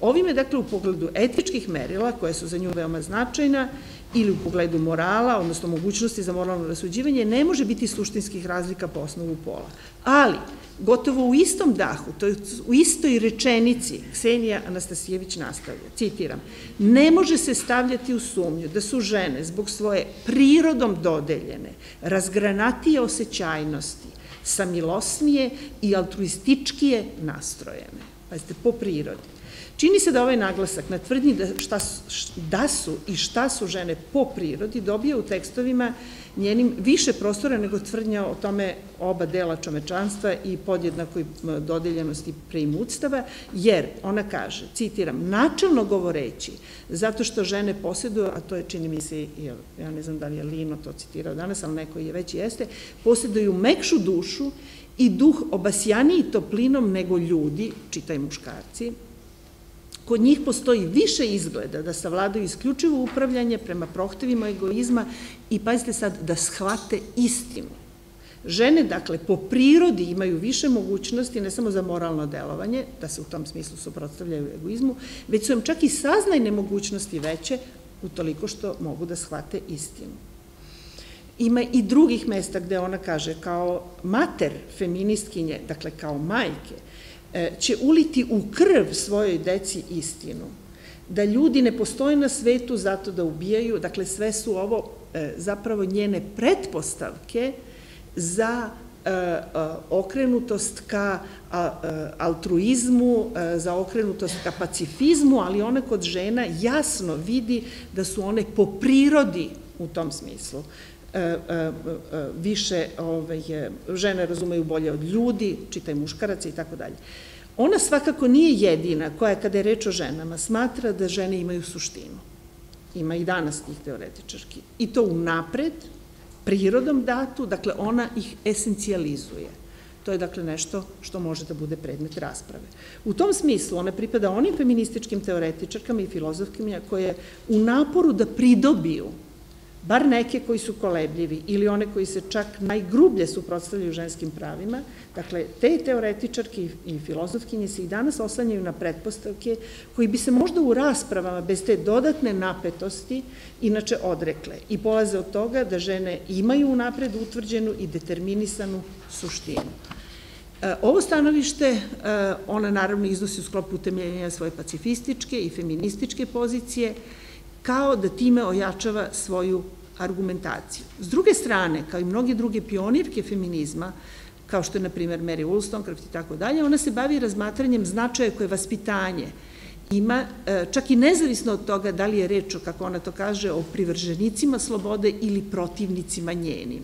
S6: Ovime, dakle, u pogledu etičkih merila, koje su za nju veoma značajna, ili u pogledu morala, odnosno mogućnosti za moralno rasuđivanje, ne može biti suštinskih razlika po osnovu pola. Ali, gotovo u istom dahu, to je u istoj rečenici, Ksenija Anastasijević nastavlja, citiram, ne može se stavljati u sumnju da su žene zbog svoje prirodom dodeljene, razgranatije osjećajnosti, samilosnije i altruističkije nastrojene. Pazite, po prirodi. Čini se da ovaj naglasak na tvrdnji da, šta, da su i šta su žene po prirodi dobija u tekstovima njenim više prostora nego tvrdnja o tome oba dela čovečanstva i podjednakoj dodeljenosti preimutstava, jer ona kaže, citiram, načelno govoreći, zato što žene posjeduju, a to je čini mi se, ja ne znam da li je Lino to citirao danas, ali neko je već jeste, posjeduju mekšu dušu i duh obasjaniji toplinom nego ljudi, čitaj muškarci, Kod njih postoji više izgleda da savladaju isključivo upravljanje prema prohtevima egoizma i pazite sad da shvate istinu. Žene, dakle, po prirodi imaju više mogućnosti, ne samo za moralno delovanje, da se u tom smislu suprotstavljaju egoizmu, već su im čak i saznajne mogućnosti veće, utoliko što mogu da shvate istinu. Ima i drugih mesta gde ona kaže, kao mater feministkinje, dakle kao majke, će uliti u krv svojoj deci istinu. Da ljudi ne postoje na svetu zato da ubijaju, dakle sve su ovo e, zapravo njene pretpostavke za e, okrenutost ka altruizmu, za okrenutost ka pacifizmu, ali ona kod žena jasno vidi da su one po prirodi u tom smislu više ovaj, žene razumeju bolje od ljudi, čitaj muškaraca i tako dalje. Ona svakako nije jedina koja, kada je reč o ženama, smatra da žene imaju suštinu. Ima i danas tih teoretičarki. I to unapred, prirodom datu, dakle ona ih esencijalizuje. To je dakle nešto što može da bude predmet rasprave. U tom smislu ona pripada onim feminističkim teoretičarkama i filozofkima koje u naporu da pridobiju bar neke koji su kolebljivi ili one koji se čak najgrublje suprotstavljaju ženskim pravima, dakle, te teoretičarke i filozofkinje se i danas oslanjaju na pretpostavke koji bi se možda u raspravama bez te dodatne napetosti inače odrekle i polaze od toga da žene imaju unapred utvrđenu i determinisanu suštinu. E, ovo stanovište e, ona naravno iznosi u sklopu utemljenja svoje pacifističke i feminističke pozicije, kao da time ojačava svoju argumentaciju. S druge strane, kao i mnoge druge pionirke feminizma, kao što je, na primjer, Mary Wollstonecraft i tako dalje, ona se bavi razmatranjem značaja koje vaspitanje ima, e, čak i nezavisno od toga da li je reč o, kako ona to kaže, o privrženicima slobode ili protivnicima njenim.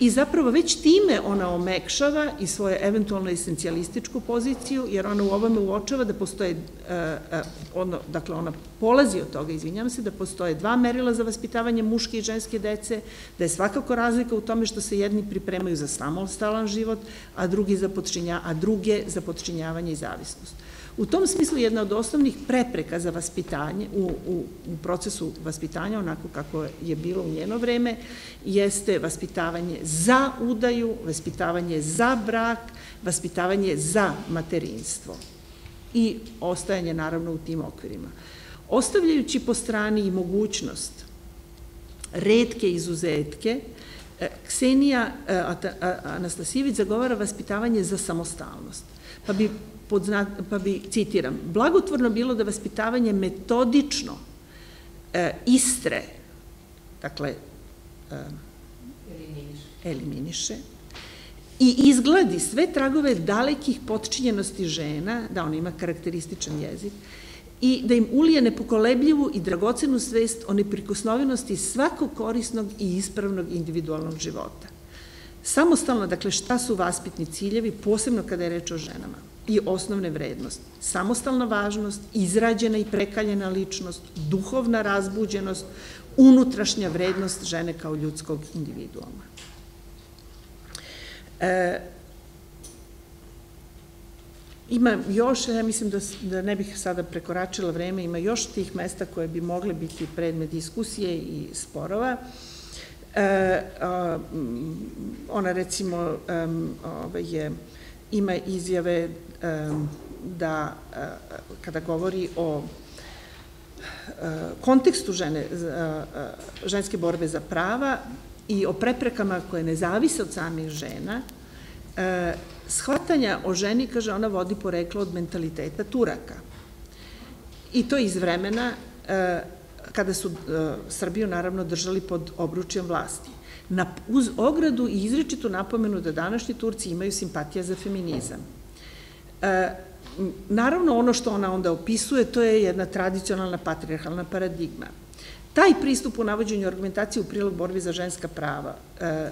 S6: I zapravo već time ona omekšava i svoju eventualno esencijalističku poziciju, jer ona u ovome uočava da postoje, e, e, ono, dakle ona polazi od toga, izvinjam se, da postoje dva merila za vaspitavanje muške i ženske dece, da je svakako razlika u tome što se jedni pripremaju za samostalan život, a drugi za počinja, a druge za počinjavanje i zavisnost. U tom smislu jedna od osnovnih prepreka za vaspitanje, u, u, u procesu vaspitanja, onako kako je bilo u njeno vreme, jeste vaspitavanje za udaju, vaspitavanje za brak, vaspitavanje za materinstvo i ostajanje naravno u tim okvirima. Ostavljajući po strani i mogućnost redke izuzetke, e, Ksenija e, Anastasijević zagovara vaspitavanje za samostalnost. Pa bi pod znak, pa bi, citiram, blagotvorno bilo da vaspitavanje metodično e, istre, dakle, e, eliminiše, i izgladi sve tragove dalekih potčinjenosti žena, da ona ima karakterističan jezik, i da im ulije nepokolebljivu i dragocenu svest o neprikosnovenosti svakog korisnog i ispravnog individualnog života. Samostalno, dakle, šta su vaspitni ciljevi, posebno kada je reč o ženama? I osnovne vrednosti. Samostalna važnost, izrađena i prekaljena ličnost, duhovna razbuđenost, unutrašnja vrednost žene kao ljudskog individuuma. E, ima još, ja mislim da, da ne bih sada prekoračila vreme, ima još tih mesta koje bi mogle biti predmet diskusije i sporova. E, a, ona recimo um, ove je, ima izjave da a, kada govori o kontekstu žene, ženske borbe za prava i o preprekama koje ne zavise od samih žena, shvatanja o ženi, kaže, ona vodi poreklo od mentaliteta Turaka. I to iz vremena kada su Srbiju naravno držali pod obručjem vlasti. Na, uz ogradu i izrečitu napomenu da današnji Turci imaju simpatija za feminizam. Naravno, ono što ona onda opisuje, to je jedna tradicionalna patriarhalna paradigma. Taj pristup u navođenju argumentacije u prilog borbi za ženska prava, e, e,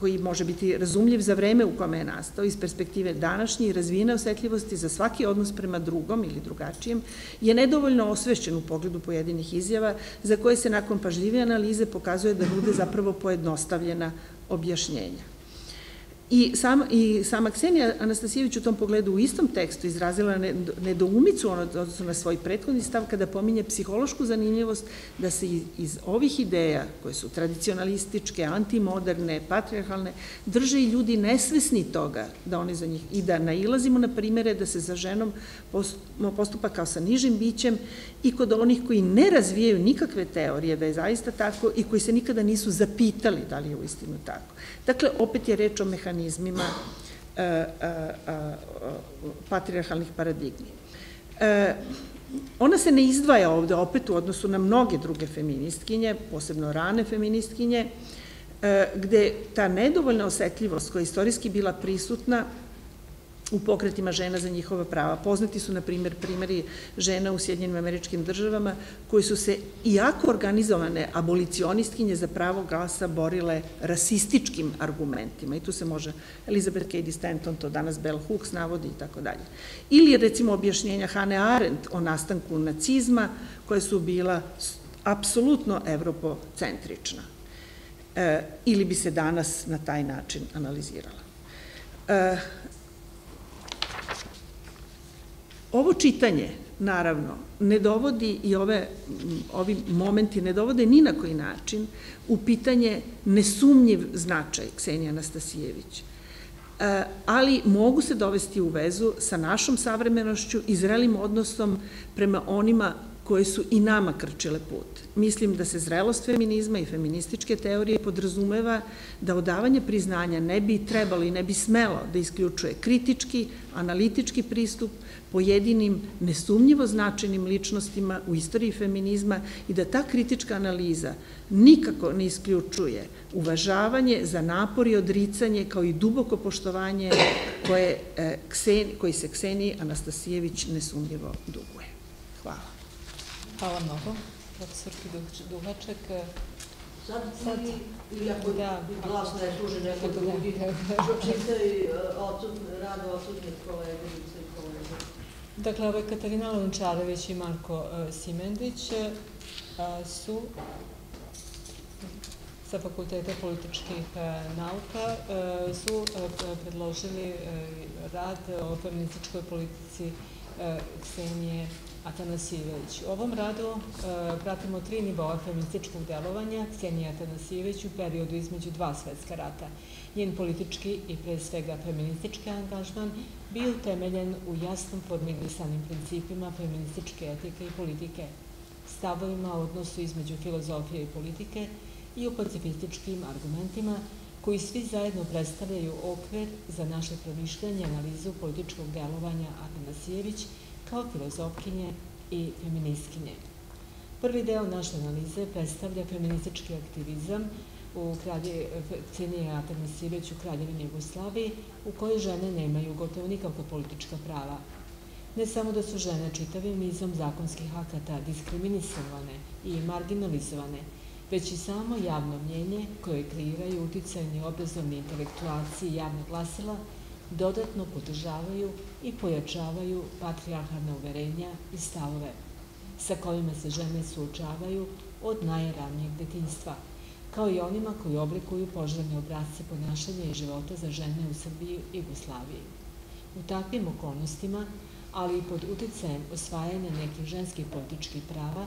S6: koji može biti razumljiv za vreme u kome je nastao iz perspektive današnje i razvijene osetljivosti za svaki odnos prema drugom ili drugačijem, je nedovoljno osvešćen u pogledu pojedinih izjava za koje se nakon pažljive analize pokazuje da nude zapravo pojednostavljena objašnjenja. I, sam, I sama Ksenija Anastasijević u tom pogledu u istom tekstu izrazila nedoumicu odnosno na svoj prethodni stav kada pominje psihološku zanimljivost da se iz, iz ovih ideja koje su tradicionalističke, antimoderne, patriarhalne, drže i ljudi nesvesni toga da oni za njih i da nailazimo na primere da se za ženom postupa kao sa nižim bićem i kod onih koji ne razvijaju nikakve teorije da je zaista tako i koji se nikada nisu zapitali da li je u istinu tako. Dakle, opet je reč o mehanizmima e, e, e, patriarhalnih paradigmi. Ona se ne izdvaja ovde opet u odnosu na mnoge druge feministkinje, posebno rane feministkinje, gde ta nedovoljna osetljivost koja je istorijski bila prisutna u pokretima žena za njihova prava. Poznati su, na primjer, primjeri žena u Sjedinjenim američkim državama koji su se, iako organizovane abolicionistkinje za pravo glasa, borile rasističkim argumentima. I tu se može Elizabeth Cady Stanton, to danas Bell Hooks navodi i tako dalje. Ili, recimo, objašnjenja Hane Arendt o nastanku nacizma, koje su bila apsolutno evropocentrična. E, ili bi se danas na taj način analizirala. E, Ovo čitanje, naravno, ne dovodi i ove, ovi momenti ne dovode ni na koji način u pitanje nesumnjiv značaj Ksenija Anastasijević. E, ali mogu se dovesti u vezu sa našom savremenošću i zrelim odnosom prema onima koje su i nama krčile put. Mislim da se zrelost feminizma i feminističke teorije podrazumeva da odavanje priznanja ne bi trebalo i ne bi smelo da isključuje kritički, analitički pristup pojedinim nesumnjivo značajnim ličnostima u istoriji feminizma i da ta kritička analiza nikako ne isključuje uvažavanje za napor i odricanje kao i duboko poštovanje koje, e, koji se Kseniji Anastasijević nesumnjivo duguje. Hvala.
S5: Hvala mnogo, profesorki Duhaček.
S1: Sad, sad ili ako da, glas ne služi neko [laughs] drugi, pročitaj e, rad odsutnih koleginica i kolega.
S5: Dakle, ovo je Katarina Lončarević i Marko e, Simendić e, su sa Fakulteta političkih nauka su predložili rad o feminističkoj politici Ksenije Atanasijević. U ovom radu e, pratimo tri nivoa feminističkog delovanja Ksenije Atanasijević u periodu između dva svetska rata. Njen politički i pre svega feministički angažman bio utemeljen u jasnom formilisanim principima feminističke etike i politike, stavovima o odnosu između filozofije i politike i u pacifističkim argumentima koji svi zajedno predstavljaju okvir za naše promišljanje i analizu političkog delovanja Atanasijević kao filozofkinje i feministkinje. Prvi deo naše analize predstavlja feministički aktivizam u kralje, Ksenije Atanasijević u Kraljevini Jugoslaviji, u kojoj žene nemaju gotovo nikakva politička prava. Ne samo da su žene čitavim nizom zakonskih akata diskriminisovane i marginalizovane, već i samo javno mnjenje koje kreiraju uticajni obrazovni intelektualci i javne glasila dodatno podržavaju i pojačavaju patrijarhalne uverenja i stavove sa kojima se žene suočavaju od najranijeg detinjstva, kao i onima koji oblikuju poželjne obrazce ponašanja i života za žene u Srbiji i Jugoslaviji. U takvim okolnostima, ali i pod uticajem osvajanja nekih ženskih političkih prava,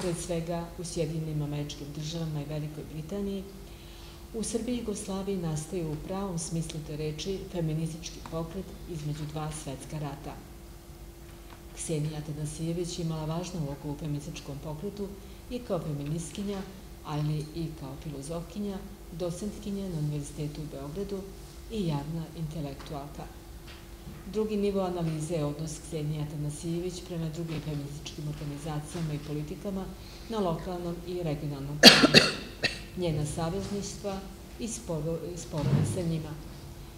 S5: pre svega u Sjedinim američkim državama i Velikoj Britaniji, u Srbiji i Jugoslaviji nastaju u pravom smislu te reči feministički pokret između dva svetska rata. Ksenija Tanasijević imala važnu ulogu u feminističkom pokretu i kao feministkinja, ali i kao filozofkinja, docentkinja na Univerzitetu u Beogradu i javna intelektualka. Drugi nivo analize je odnos Ksenija Tanasijević prema drugim feminističkim organizacijama i politikama na lokalnom i regionalnom planu, njena savezništva i sporove sa njima.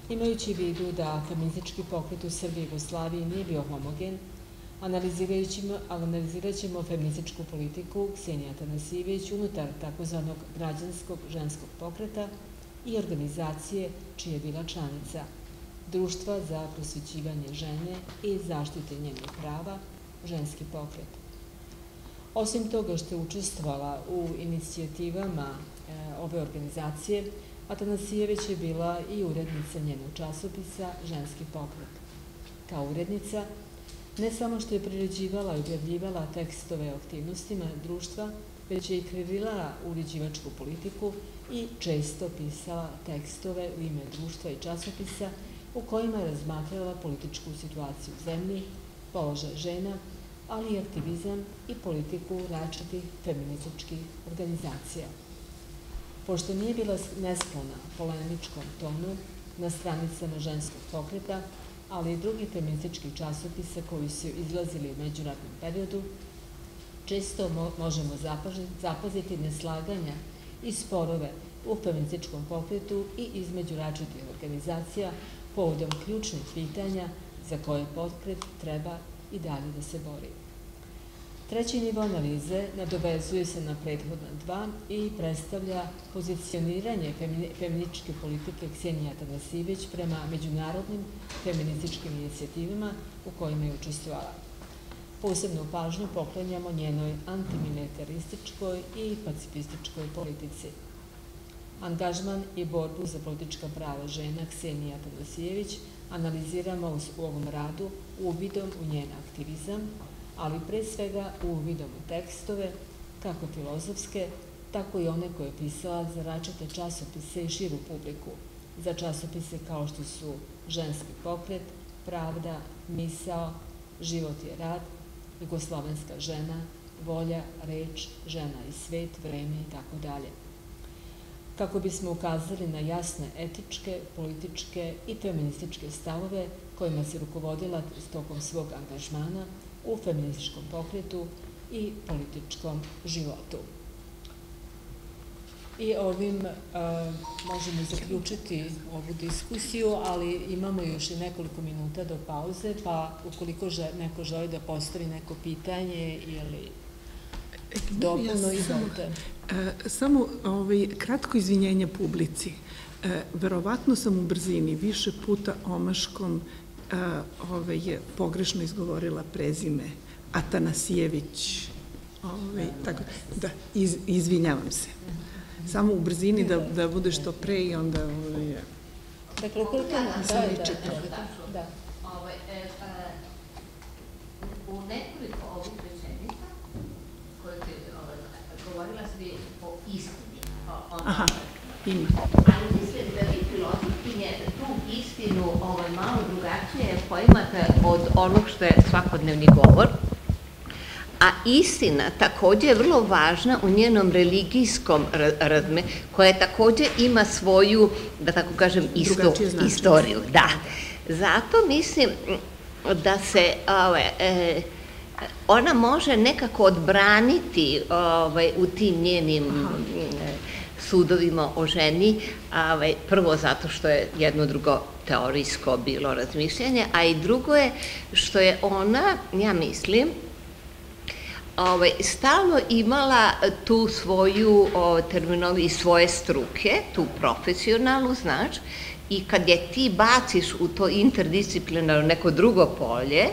S5: Imajući vidu da feministički pokret u Srbiji i Jugoslaviji nije bio homogen, analizirat ćemo feminističku politiku Ksenija Tanasijević unutar takozvanog građanskog ženskog pokreta i organizacije čije je bila članica – Društva za prosvećivanje žene i zaštite njenih prava, ženski pokret. Osim toga što je učestvovala u inicijativama e, ove organizacije, Atanasijević je bila i urednica njenog časopisa Ženski pokret. Kao urednica, ne samo što je priređivala i objavljivala tekstove o aktivnostima društva, već je i kreirala uređivačku politiku i često pisala tekstove u ime društva i časopisa u kojima je razmatrala političku situaciju u zemlji, položaj žena, ali i aktivizam i politiku različitih feminističkih organizacija. Pošto nije bila nesklona polemičkom tonu na stranicama ženskog pokreta, ali i drugih feminističkih časopisa koji su izlazili u međuratnom periodu, često možemo zapaziti neslaganja i sporove u feminističkom pokretu i između različitih organizacija povodom ključnih pitanja za koje pokret treba i dalje da se bori. Treći nivo analize nadovezuje se na prethodna dva i predstavlja pozicioniranje feminičke politike Ksenija Tanasivić prema međunarodnim feminističkim inicijativima u kojima je učestvovala. Posebnu pažnju poklanjamo njenoj antimilitarističkoj i pacifističkoj politici – Angažman i borbu za politička prava žena Ksenija Tadosijević analiziramo u ovom radu uvidom u njen aktivizam, ali pre svega uvidom u tekstove, kako filozofske, tako i one koje je pisala za račete časopise i širu publiku, za časopise kao što su Ženski pokret, Pravda, Misao, Život je rad, Jugoslovenska žena, Volja, Reč, Žena i svet, Vreme i tako dalje. Kako bismo ukazali na jasne etičke, političke i feminističke stavove kojima se rukovodila tokom svog angažmana u feminističkom pokretu i političkom životu. I ovim a, možemo zaključiti ovu diskusiju, ali imamo još i nekoliko minuta do pauze, pa ukoliko neko želi da postavi neko pitanje ili dopuno, izvolite.
S6: E, samo ovaj, kratko izvinjenje publici. E, verovatno sam u brzini više puta omaškom ovaj, pogrešno izgovorila prezime Atanasijević. Ovaj, tako, da, iz, izvinjavam se. Samo u brzini da, da bude što pre i onda... Ovaj,
S5: dakle, ukoliko... Da, da, da, da, da.
S7: Ovaj, e, e, u nekoliko ovih govorila si o istini. O, o
S6: Aha, ima.
S7: Ali mislim da vi filozofkinje tu istinu ovaj, malo drugačije poimate od onog što je svakodnevni govor. A istina takođe je vrlo važna u njenom religijskom razme, koja takođe ima svoju, da tako kažem, isto, istoriju. Da. Zato mislim da se ove, e, ona može nekako odbraniti ovaj, u tim njenim sudovima o ženi, ovaj, prvo zato što je jedno drugo teorijsko bilo razmišljanje, a i drugo je što je ona, ja mislim, ovaj, stalno imala tu svoju o, terminologiju svoje struke, tu profesionalnu, znači, i kad je ti baciš u to interdisciplinarno neko drugo polje,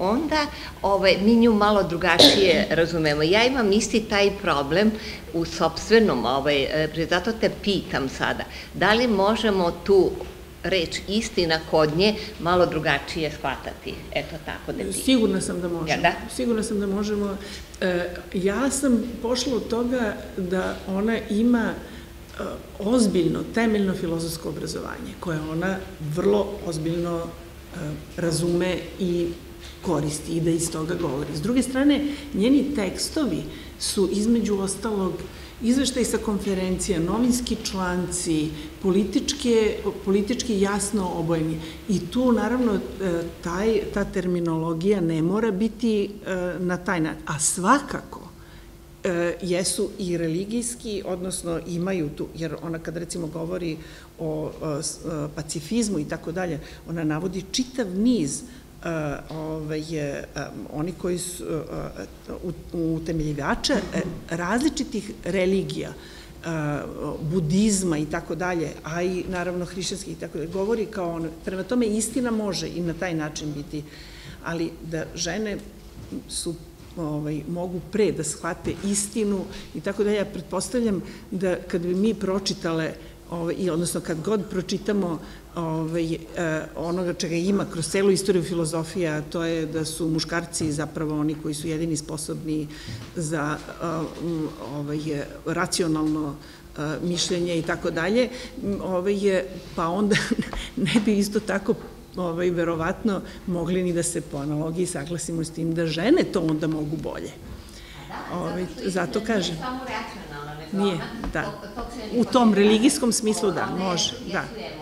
S7: onda ovaj, mi nju malo drugačije razumemo. Ja imam isti taj problem u sobstvenom, ovaj, e, zato te pitam sada, da li možemo tu reč istina kod nje malo drugačije shvatati. Eto tako da pitam.
S6: Sigurna sam da možemo.
S7: Ja, da?
S6: Sigurna sam da možemo. E, ja sam pošla od toga da ona ima e, ozbiljno, temeljno filozofsko obrazovanje, koje ona vrlo ozbiljno e, razume i koristi i da iz toga govori. S druge strane, njeni tekstovi su između ostalog izveštaj sa konferencija, novinski članci, političke, politički jasno obojeni. I tu, naravno, e, taj, ta terminologija ne mora biti e, na taj način. A svakako, e, jesu i religijski, odnosno imaju tu, jer ona kad recimo govori o pacifizmu i tako dalje, ona navodi čitav niz ovaj, oni koji su utemeljivača e, različitih religija, budizma i tako dalje, a i naravno hrišćanskih i tako dalje, govori kao ono, prema tome istina može i na taj način biti, ali da žene su ovaj, mogu pre da shvate istinu i tako da ja pretpostavljam da kad bi mi pročitale ovaj, odnosno kad god pročitamo ovaj, e, onoga čega ima kroz celu istoriju filozofija, to je da su muškarci zapravo oni koji su jedini sposobni za ovaj, racionalno e, mišljenje i tako dalje, ovaj, pa onda [laughs] ne bi isto tako ovaj, verovatno mogli ni da se po analogiji saglasimo s tim da žene to onda mogu bolje.
S7: Da, ovaj, zato kažem. Samo racionalno, nego
S6: Nije, da. U tom religijskom smislu da, može, da.
S7: tada